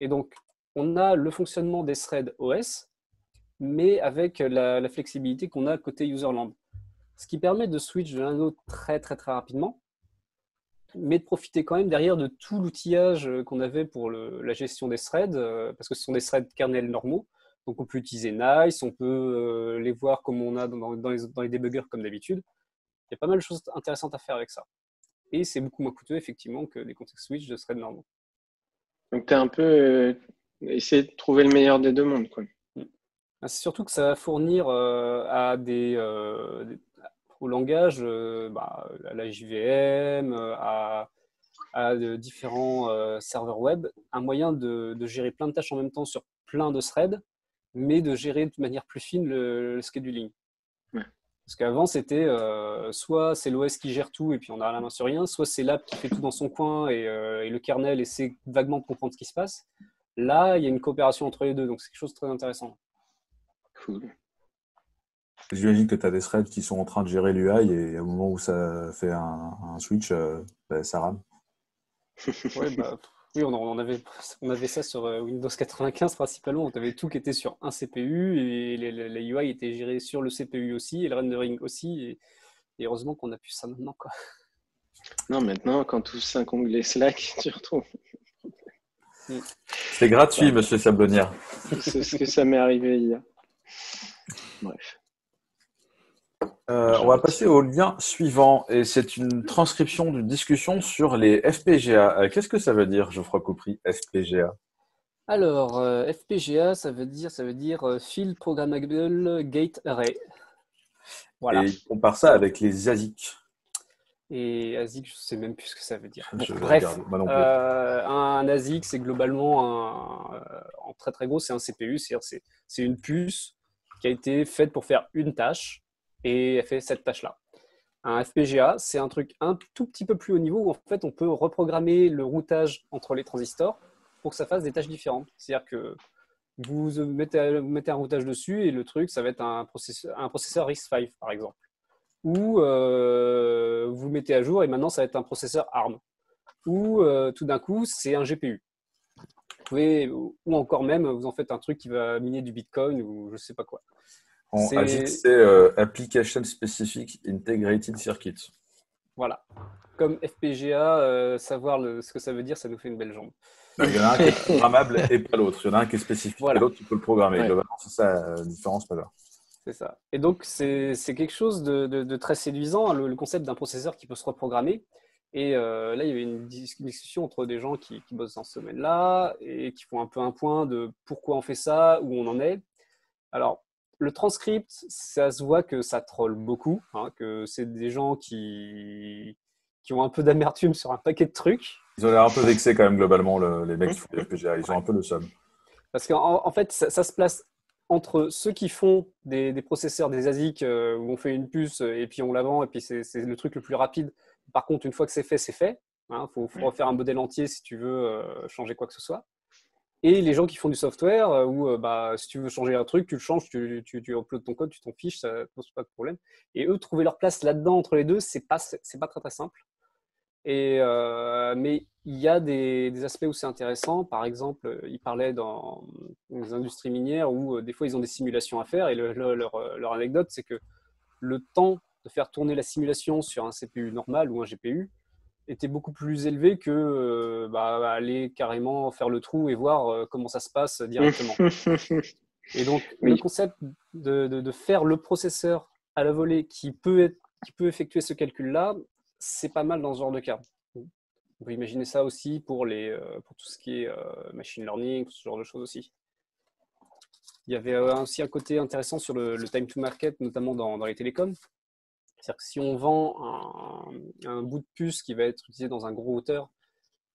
Speaker 2: Et donc, on a le fonctionnement des threads OS, mais avec la, flexibilité qu'on a côté userland. Ce qui permet de switch de l'un à l'autre très, très, très rapidement, mais de profiter quand même derrière de tout l'outillage qu'on avait pour la gestion des threads, euh, parce que ce sont des threads kernel normaux. Donc on peut utiliser Nice, on peut euh, les voir comme on a dans, les, dans débuggers comme d'habitude. Il y a pas mal de choses intéressantes à faire avec ça. Et c'est beaucoup moins coûteux effectivement que les contextes switch de thread normaux.
Speaker 3: Donc tu as un peu euh, essayé de trouver le meilleur des deux mondes. Quoi. Mm.
Speaker 2: Ah, c'est surtout que ça va fournir euh, à des, au langage, bah, à la JVM, à, différents serveurs web, un moyen de, de, gérer plein de tâches en même temps sur plein de threads mais de gérer de manière plus fine le, scheduling. Parce qu'avant, c'était euh, soit c'est l'OS qui gère tout et puis on a la main sur rien, soit c'est l'app qui fait tout dans son coin et, euh, le kernel essaie vaguement de comprendre ce qui se passe. Là, il y a une coopération entre les deux, donc c'est quelque chose de très intéressant.
Speaker 3: Cool.
Speaker 1: J'imagine que tu as des threads qui sont en train de gérer l'UI et au moment où ça fait un, switch, euh, bah, ça rame.
Speaker 2: ouais, bah, oui, on, avait, on avait ça sur euh, Windows 95 principalement. On avait tout qui était sur un CPU et la UI était gérée sur le CPU aussi et le rendering aussi. Et, heureusement qu'on a pu ça maintenant. Quoi.
Speaker 3: Non, maintenant, quand tu ouvres 5 onglets Slack, tu retrouves.
Speaker 1: C'est gratuit, monsieur Sablonnière.
Speaker 3: C'est ce que ça m'est arrivé hier. Bref.
Speaker 1: Euh, on va passer au lien suivant et c'est une transcription d'une discussion sur les FPGA. Euh, qu'est-ce que ça veut dire, Geoffroy Coupry, FPGA
Speaker 2: Alors, euh, FPGA, ça veut dire, ça veut dire Field Programmable Gate Array.
Speaker 1: Voilà. Et on compare ça avec les ASIC.
Speaker 2: Et ASIC, je ne sais même plus ce que ça veut dire. bref, un ASIC, c'est globalement un, en très très gros, c'est un CPU, c'est-à-dire c'est une puce qui a été faite pour faire une tâche et elle fait cette tâche-là. Un FPGA, c'est un truc un tout petit peu plus haut niveau où en fait on peut reprogrammer le routage entre les transistors pour que ça fasse des tâches différentes. C'est-à-dire que vous mettez, mettez, un routage dessus et le truc, ça va être un processeur, un processeur RISC-V par exemple. Ou euh, vous mettez à jour et maintenant ça va être un processeur ARM. Ou euh, tout d'un coup, c'est un GPU. Vous pouvez, ou encore même, vous en faites un truc qui va miner du Bitcoin ou je ne sais pas quoi.
Speaker 1: En c'est euh, Application Specific Integrated Circuit.
Speaker 2: Voilà. Comme FPGA, euh, savoir ce que ça veut dire, ça nous fait une belle jambe.
Speaker 1: Il y en a un qui est programmable et pas l'autre. Il y en a un qui est spécifique et l'autre, tu peux le programmer. C'est ça la euh, différence majeure.
Speaker 2: C'est ça. Et donc, c'est quelque chose de, très séduisant, hein, le, concept d'un processeur qui peut se reprogrammer. Et là, il y avait une discussion entre des gens qui, qui bossent dans ce domaine-là et qui font un peu un point de pourquoi on fait ça, où on en est. Alors, le transcript, ça se voit que ça troll beaucoup, hein, que c'est des gens qui, qui ont un peu d'amertume sur un paquet de trucs.
Speaker 1: Ils ont l'air un peu vexés quand même globalement, les mecs qui font des FPGA. Ils ont un peu le seum.
Speaker 2: Parce qu'en en fait, ça, se place entre ceux qui font des, processeurs, des ASIC, euh, où on fait une puce et puis on la vend, et puis c'est le truc le plus rapide. Par contre, une fois que c'est fait, c'est fait. Il hein, faut, refaire un modèle entier si tu veux euh, changer quoi que ce soit. Et les gens qui font du software, euh, où euh, bah, si tu veux changer un truc, tu le changes, tu, tu, tu uploads ton code, tu t'en fiches, ça ne pose pas de problème. Et eux, trouver leur place là-dedans entre les deux, c'est pas, c'est pas très très simple. Et, euh, mais il y a des, aspects où c'est intéressant. Par exemple, ils parlaient dans, les industries minières où des fois ils ont des simulations à faire. Et leur, leur, anecdote, c'est que le temps de faire tourner la simulation sur un CPU normal ou un GPU était beaucoup plus élevé que bah, aller carrément faire le trou et voir comment ça se passe directement. et donc, le concept de, de, faire le processeur à la volée qui peut, être, qui peut effectuer ce calcul-là, c'est pas mal dans ce genre de cas. On peut imaginer ça aussi pour, les, pour tout ce qui est machine learning, ce genre de choses aussi. Il y avait aussi un côté intéressant sur le, time to market, notamment dans, dans les télécoms. C'est-à-dire que si on vend un, bout de puce qui va être utilisé dans un gros routeur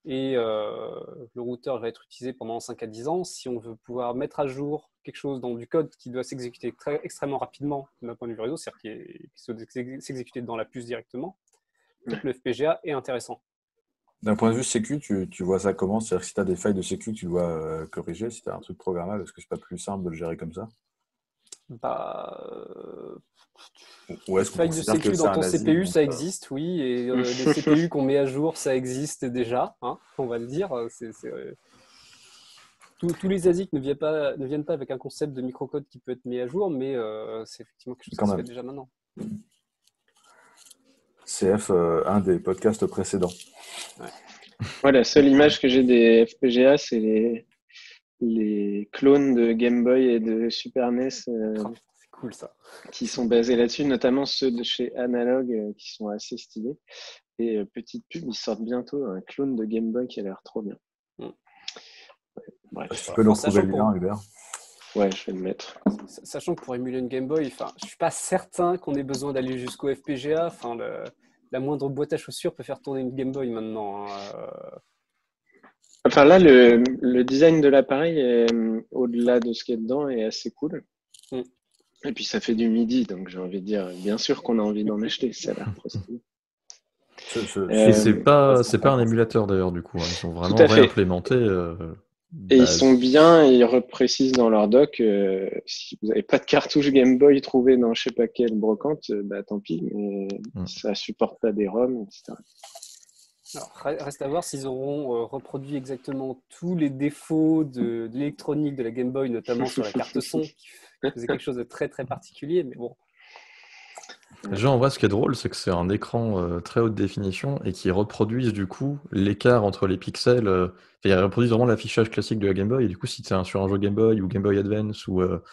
Speaker 2: et euh, le routeur va être utilisé pendant 5 à 10 ans, si on veut pouvoir mettre à jour quelque chose dans du code qui doit s'exécuter extrêmement rapidement d'un point de vue réseau, c'est-à-dire qui, doit s'exécuter dans la puce directement, le FPGA est intéressant.
Speaker 1: D'un point de vue sécu, tu, tu vois ça comment? C'est-à-dire que si tu as des failles de sécu, tu dois euh, corriger. Si tu as un truc programmable, est-ce que c'est pas plus simple de le gérer comme ça?
Speaker 2: Bah, euh, Ou est-ce de sécu dans ton CPU, ça euh, existe, oui. Et les CPU qu'on met à jour, ça existe déjà, hein, on va le dire. Tous, les ASIC ne viennent, pas, ne viennent pas avec un concept de microcode qui peut être mis à jour, mais c'est effectivement quelque chose qui se fait déjà maintenant.
Speaker 1: CF, un des podcasts précédents.
Speaker 3: Ouais. la seule image que j'ai des FPGA, c'est les, les clones de Game Boy et de Super NES. Euh,
Speaker 2: ah, c'est cool ça.
Speaker 3: Qui sont basés là-dessus, notamment ceux de chez Analog euh, qui sont assez stylés. Et euh, petite pub, ils sortent bientôt un clone de Game Boy qui a l'air trop bien. Mm.
Speaker 1: bref. Tu peux nous trouver le lien, Hubert
Speaker 3: Ouais, je vais le mettre.
Speaker 2: Sachant que pour émuler une Game Boy, enfin, je suis pas certain qu'on ait besoin d'aller jusqu'au FPGA. Enfin, le la moindre boîte à chaussures peut faire tourner une Game Boy maintenant. Hein, euh.
Speaker 3: Enfin là, le, design de l'appareil, euh, au-delà de ce qu'il y a dedans, est assez cool. Mm. Et puis ça fait du midi, donc j'ai envie de dire, bien sûr qu'on a envie d'en acheter, ça a l'air
Speaker 4: Et c'est pas, c'est pas un émulateur d'ailleurs du coup, hein. ils sont vraiment réimplémentés. Euh,
Speaker 3: et ils bah, sont bien, et ils reprécisent dans leur doc, euh, si vous n'avez pas de cartouche Game Boy trouvée dans je sais pas quelle brocante, euh, bah tant pis, mais mm. ça supporte pas des ROM, etc.
Speaker 2: Reste à voir s'ils auront euh, reproduit exactement tous les défauts de, l'électronique de la Game Boy, notamment sur la carte son, qui faisait quelque chose de très très particulier, mais bon.
Speaker 4: Déjà, en vrai, ce qui est drôle, c'est que c'est un écran euh, très haute définition et qui reproduisent du coup l'écart entre les pixels. Euh, ils reproduisent vraiment l'affichage classique de la Game Boy. Et du coup, si tu es sur un jeu Game Boy ou Game Boy Advance ou, euh,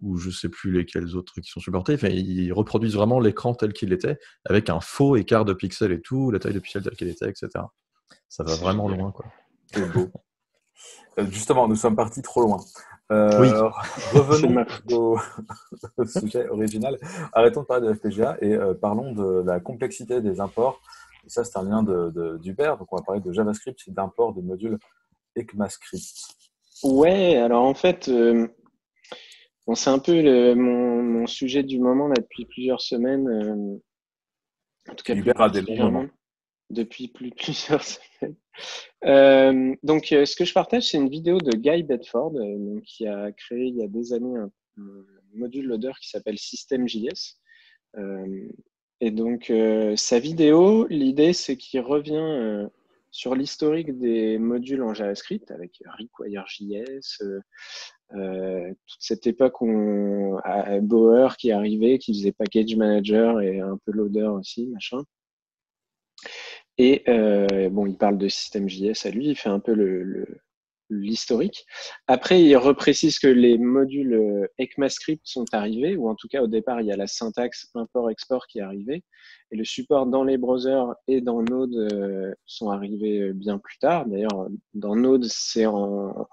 Speaker 4: ou je sais plus lesquels autres qui sont supportés, ils reproduisent vraiment l'écran tel qu'il était avec un faux écart de pixels et tout, la taille de pixels telle qu'elle était, etc. Ça va vraiment loin. quoi.
Speaker 1: C'est beau. Justement, nous sommes partis trop loin. Euh, oui. Revenons au, sujet original. Arrêtons de parler de FPGA et euh, parlons de la complexité des imports. Et ça, c'est un lien d'Uber. De, donc, on va parler de JavaScript et d'import de modules ECMAScript.
Speaker 3: Ouais, alors en fait, euh, c'est un peu mon, sujet du moment là, depuis plusieurs semaines.
Speaker 1: en tout cas, Uber a des
Speaker 3: depuis plus, plusieurs semaines. Euh, donc, euh, ce que je partage, c'est une vidéo de Guy Bedford, euh, qui a créé il y a des années un, module loader qui s'appelle System.js. et donc, sa vidéo, l'idée, c'est qu'il revient sur l'historique des modules en JavaScript avec Require.js, toute cette époque où on, a Bower qui arrivait, qui faisait package manager et un peu loader aussi, machin. Et euh, bon, il parle de système JS à lui, il fait un peu l'historique. Après, il reprécise que les modules euh, ECMAScript sont arrivés, ou en tout cas au départ, il y a la syntaxe import-export qui est arrivée, et le support dans les browsers et dans Node euh, sont arrivés bien plus tard. D'ailleurs, dans Node, c'est en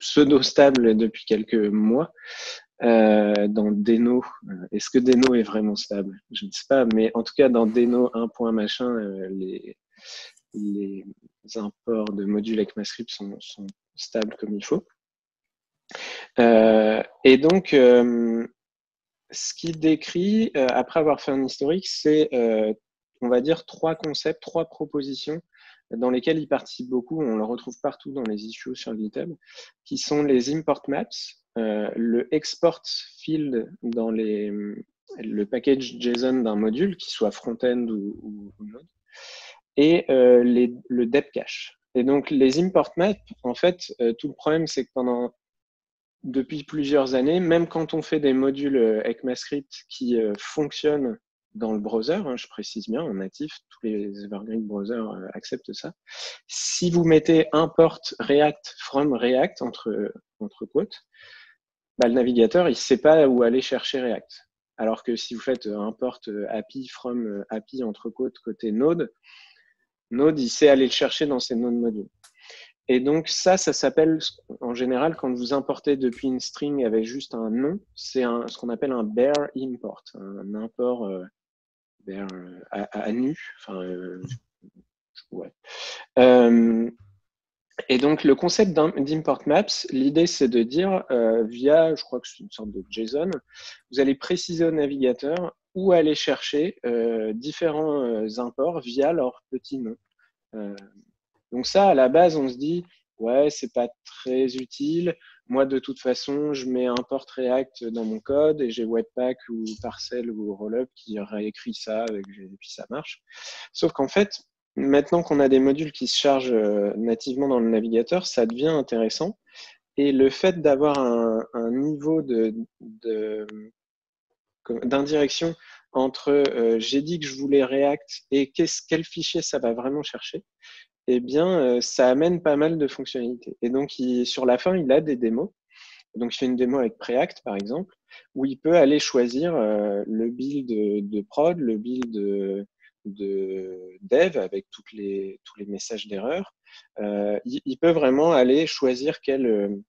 Speaker 3: pseudo-stable depuis quelques mois. Euh, dans Deno, euh, est-ce que Deno est vraiment stable? Je ne sais pas, mais en tout cas dans Deno 1. machin, euh, les, les imports de modules ECMAScript sont, sont stables comme il faut. et donc, ce qu'il décrit, après avoir fait un historique, c'est, on va dire, trois concepts, trois propositions dans lesquelles il participe beaucoup. On le retrouve partout dans les issues sur GitHub, qui sont les import maps, euh, le export field dans le package JSON d'un module, qui soit front-end ou, Node, et euh, le depth cache. Et donc, les import maps, en fait, euh, tout le problème, c'est que pendant, depuis plusieurs années, même quand on fait des modules ECMAScript qui fonctionnent dans le browser, hein, je précise bien, en natif, tous les Evergreen browsers euh, acceptent ça. Si vous mettez import React from React entre, entre quotes, bah, le navigateur, il ne sait pas où aller chercher React. Alors que si vous faites import API from API entre quotes côté Node, Node, il sait aller le chercher dans ses Node modules. Et donc ça, ça s'appelle, en général, quand vous importez depuis une string avec juste un nom, c'est ce qu'on appelle un bare import, un import euh, euh, à, nu. Enfin, euh, ouais. et donc le concept d'import maps, l'idée c'est de dire via, je crois que c'est une sorte de JSON, vous allez préciser au navigateur où aller chercher différents imports via leur petit nom. Donc ça, à la base, on se dit, ouais, c'est pas très utile. Moi, de toute façon, je mets un port React dans mon code et j'ai Webpack ou Parcel ou Rollup qui réécrit ça et puis ça marche. Sauf qu'en fait, maintenant qu'on a des modules qui se chargent euh, nativement dans le navigateur, ça devient intéressant. Et le fait d'avoir un, niveau d'indirection entre euh, j'ai dit que je voulais React et quel fichier ça va vraiment chercher, eh bien, euh, ça amène pas mal de fonctionnalités. Et donc, sur la fin, il a des démos. Donc, il fait une démo avec Preact, par exemple, où il peut aller choisir euh, le build de, prod, le build de, dev avec les, tous les messages d'erreur. Euh, il, peut vraiment aller choisir quelle,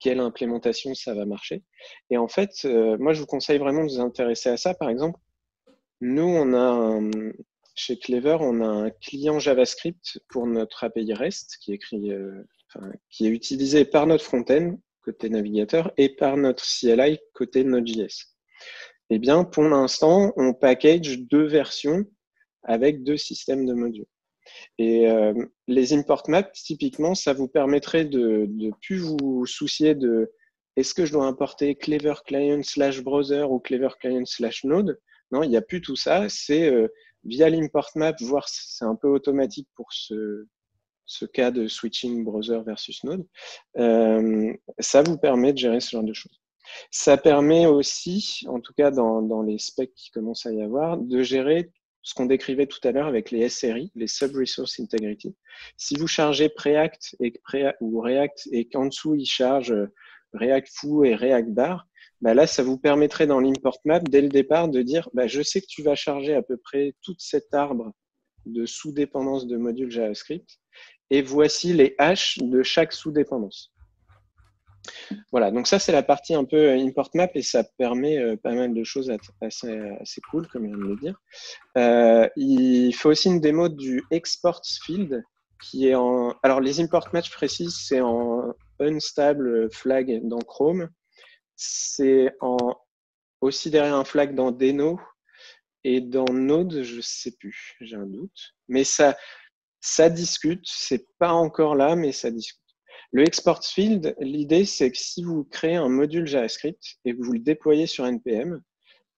Speaker 3: quelle implémentation ça va marcher. Et en fait, moi, je vous conseille vraiment de vous intéresser à ça. Par exemple, nous, on a un, chez Clever, on a un client JavaScript pour notre API REST qui est, écrit, euh, qui est utilisé par notre front-end côté navigateur et par notre CLI côté Node.js. Eh bien, pour l'instant, on package deux versions avec deux systèmes de modules. Et euh, les import maps, typiquement, ça vous permettrait de ne plus vous soucier de est-ce que je dois importer Clever Client slash browser ou Clever Client slash Node? Non, il n'y a plus tout ça. C'est euh, via l'import map, voir c'est un peu automatique pour ce, ce cas de switching browser versus Node, euh, ça vous permet de gérer ce genre de choses. Ça permet aussi, en tout cas dans, dans les specs qui commencent à y avoir, de gérer ce qu'on décrivait tout à l'heure avec les SRI, les Sub-Resource Integrity. Si vous chargez Preact et, ou React et qu'en dessous il charge React Foo et React Bar, bah là, ça vous permettrait dans l'import map, dès le départ, de dire bah, je sais que tu vas charger à peu près tout cet arbre de sous-dépendance de modules JavaScript, et voici les haches de chaque sous-dépendance. Voilà, donc ça c'est la partie un peu import map et ça permet euh, pas mal de choses assez, assez cool, comme je viens de le dire. Euh, il faut aussi une démo du exports field qui est en. Alors les import maps, je précise, c'est en unstable flag dans Chrome c'est aussi derrière un flag dans Deno et dans Node, je ne sais plus, j'ai un doute. Mais ça, ça discute, c'est pas encore là, mais ça discute. Le export field, l'idée c'est que si vous créez un module JavaScript et que vous le déployez sur NPM,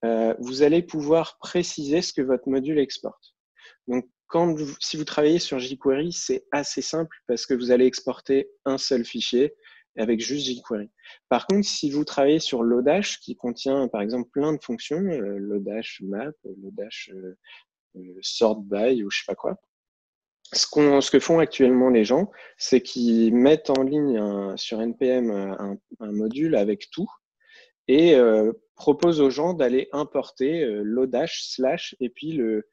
Speaker 3: euh, vous allez pouvoir préciser ce que votre module exporte. Donc, si vous travaillez sur jQuery, c'est assez simple parce que vous allez exporter un seul fichier avec juste jQuery. Par contre, si vous travaillez sur Lodash, qui contient par exemple plein de fonctions, euh, Lodash Map, Lodash euh, euh, Sort By ou je sais pas quoi, ce, ce, que font actuellement les gens, c'est qu'ils mettent en ligne sur NPM un, module avec tout et proposent aux gens d'aller importer Lodash slash et puis le,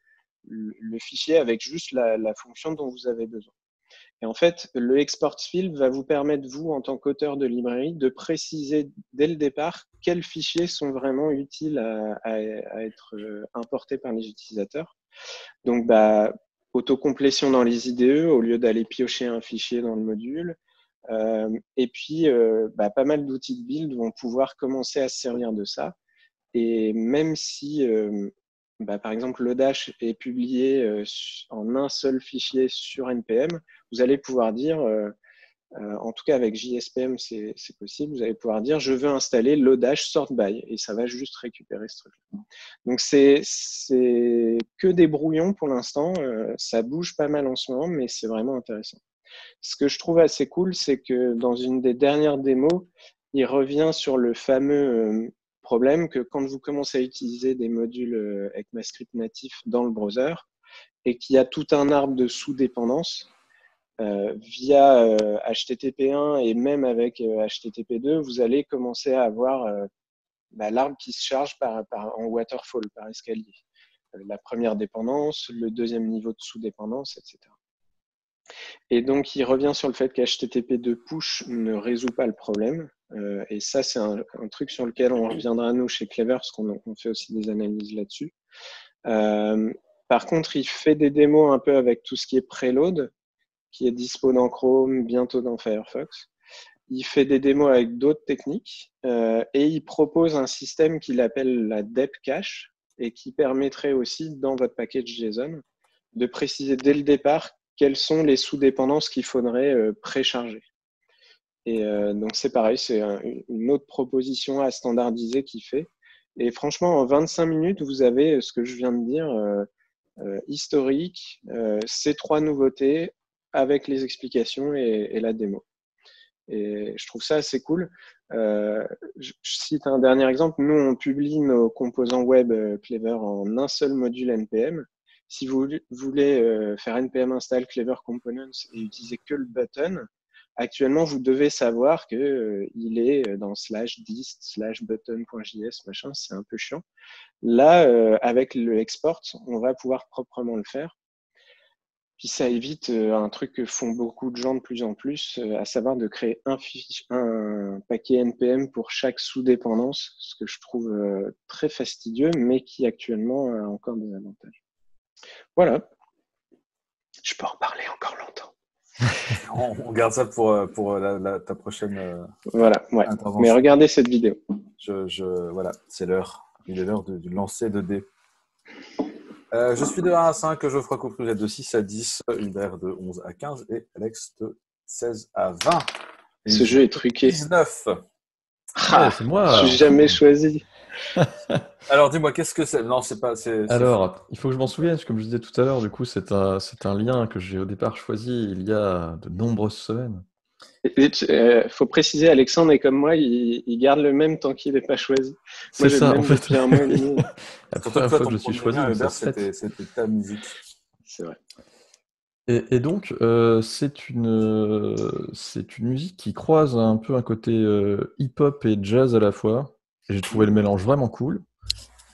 Speaker 3: le, fichier avec juste la, la fonction dont vous avez besoin. Et en fait, le export field va vous permettre, vous, en tant qu'auteur de librairie, de préciser dès le départ quels fichiers sont vraiment utiles à, être euh, importés par les utilisateurs. Donc, bah, autocomplétion dans les IDE au lieu d'aller piocher un fichier dans le module. Euh, et puis, euh, bah, pas mal d'outils de build vont pouvoir commencer à se servir de ça. Et même si bah, par exemple, le Dash est publié euh, en un seul fichier sur NPM, vous allez pouvoir dire, euh, euh, en tout cas avec JSPM, c'est possible, vous allez pouvoir dire, je veux installer Lodash sort by, et ça va juste récupérer ce truc. Donc, c'est que des brouillons pour l'instant, ça bouge pas mal en ce moment, mais c'est vraiment intéressant. Ce que je trouve assez cool, c'est que dans une des dernières démos, il revient sur le fameux problème que quand vous commencez à utiliser des modules ECMAScript natifs dans le browser et qu'il y a tout un arbre de sous-dépendance, via HTTP1 et même avec HTTP2, vous allez commencer à avoir bah, l'arbre qui se charge en waterfall, par escalier. la première dépendance, le deuxième niveau de sous-dépendance, etc. Et donc, il revient sur le fait qu'HTTP2 push ne résout pas le problème. Euh, et ça, c'est un, truc sur lequel on reviendra nous chez Clever, parce qu'on fait aussi des analyses là-dessus. Euh, par contre, il fait des démos un peu avec tout ce qui est preload, qui est dispo dans Chrome, bientôt dans Firefox. Il fait des démos avec d'autres techniques euh, et il propose un système qu'il appelle la dep cache et qui permettrait aussi, dans votre package JSON, de préciser dès le départ quelles sont les sous-dépendances qu'il faudrait précharger. Et euh, donc c'est pareil, c'est une autre proposition à standardiser qu'il fait. Et franchement, en 25 minutes, vous avez ce que je viens de dire, euh, historique, ces trois nouveautés avec les explications et, la démo. Et je trouve ça assez cool. je, cite un dernier exemple. Nous, on publie nos composants web Clever en un seul module NPM. Si vous voulez euh, faire npm install Clever Components et utiliser que le button, actuellement, vous devez savoir qu'il euh, est dans slash dist slash button.js, machin, c'est un peu chiant. Là, euh, avec le export, on va pouvoir proprement le faire. Puis ça évite un truc que font beaucoup de gens de plus en plus, à savoir de créer un, un paquet NPM pour chaque sous-dépendance, ce que je trouve très fastidieux, mais qui actuellement a encore des avantages. Voilà. Je peux en parler encore longtemps.
Speaker 1: on, garde ça pour, euh, pour euh, ta prochaine euh,
Speaker 3: voilà, ouais. Mais regardez cette vidéo.
Speaker 1: Je, voilà, c'est l'heure. Il est l'heure du lancer de dés. je suis de 1 à 5, Geoffroy Couplou de 6 à 10, Hubert de 11 à 15 et Alex de 16 à 20.
Speaker 3: Ce jeu est truqué.
Speaker 1: 19.
Speaker 3: Ah, c'est moi. Je suis jamais choisi.
Speaker 1: Alors dis-moi, qu'est-ce que c'est? Non, c'est pas.
Speaker 4: Alors, il faut que je m'en souvienne, comme je disais tout à l'heure, du coup, c'est un, c'est un lien que j'ai au départ choisi il y a de nombreuses semaines.
Speaker 3: Il euh, faut préciser, Alexandre est comme moi, il, garde le même tant qu'il n'est pas choisi.
Speaker 4: C'est ça, en fait.
Speaker 1: La première fois que je suis choisi, c'était ta musique.
Speaker 3: C'est vrai.
Speaker 4: Et, donc, euh, c'est une, c'est une musique qui croise un peu un côté euh, hip-hop et jazz à la fois. J'ai trouvé le mélange vraiment cool.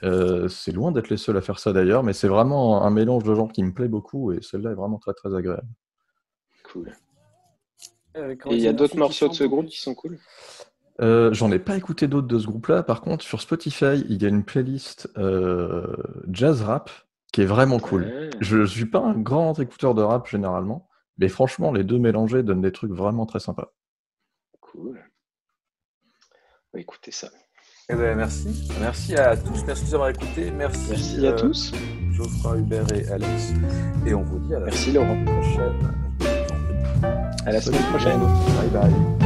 Speaker 4: Euh, c'est loin d'être les seuls à faire ça d'ailleurs, mais c'est vraiment un mélange de genres qui me plaît beaucoup et celle-là est vraiment très très agréable.
Speaker 3: Cool. Et il y a d'autres morceaux de ce groupe qui sont cool?
Speaker 4: Euh, J'en ai pas écouté d'autres de ce groupe-là. Par contre, sur Spotify, il y a une playlist euh, jazz rap qui est vraiment cool. Je ne suis pas un grand écouteur de rap généralement, mais franchement, les deux mélangés donnent des trucs vraiment très sympas.
Speaker 3: Cool. On va écouter ça.
Speaker 1: Eh ben, merci. Merci à tous. Merci d'avoir écouté. Merci,
Speaker 3: merci à euh, tous.
Speaker 1: Geoffroy, Hubert et Alex. Et on vous dit à la
Speaker 3: merci, Laurent.
Speaker 1: prochaine.
Speaker 3: À la semaine prochaine.
Speaker 1: Bye bye.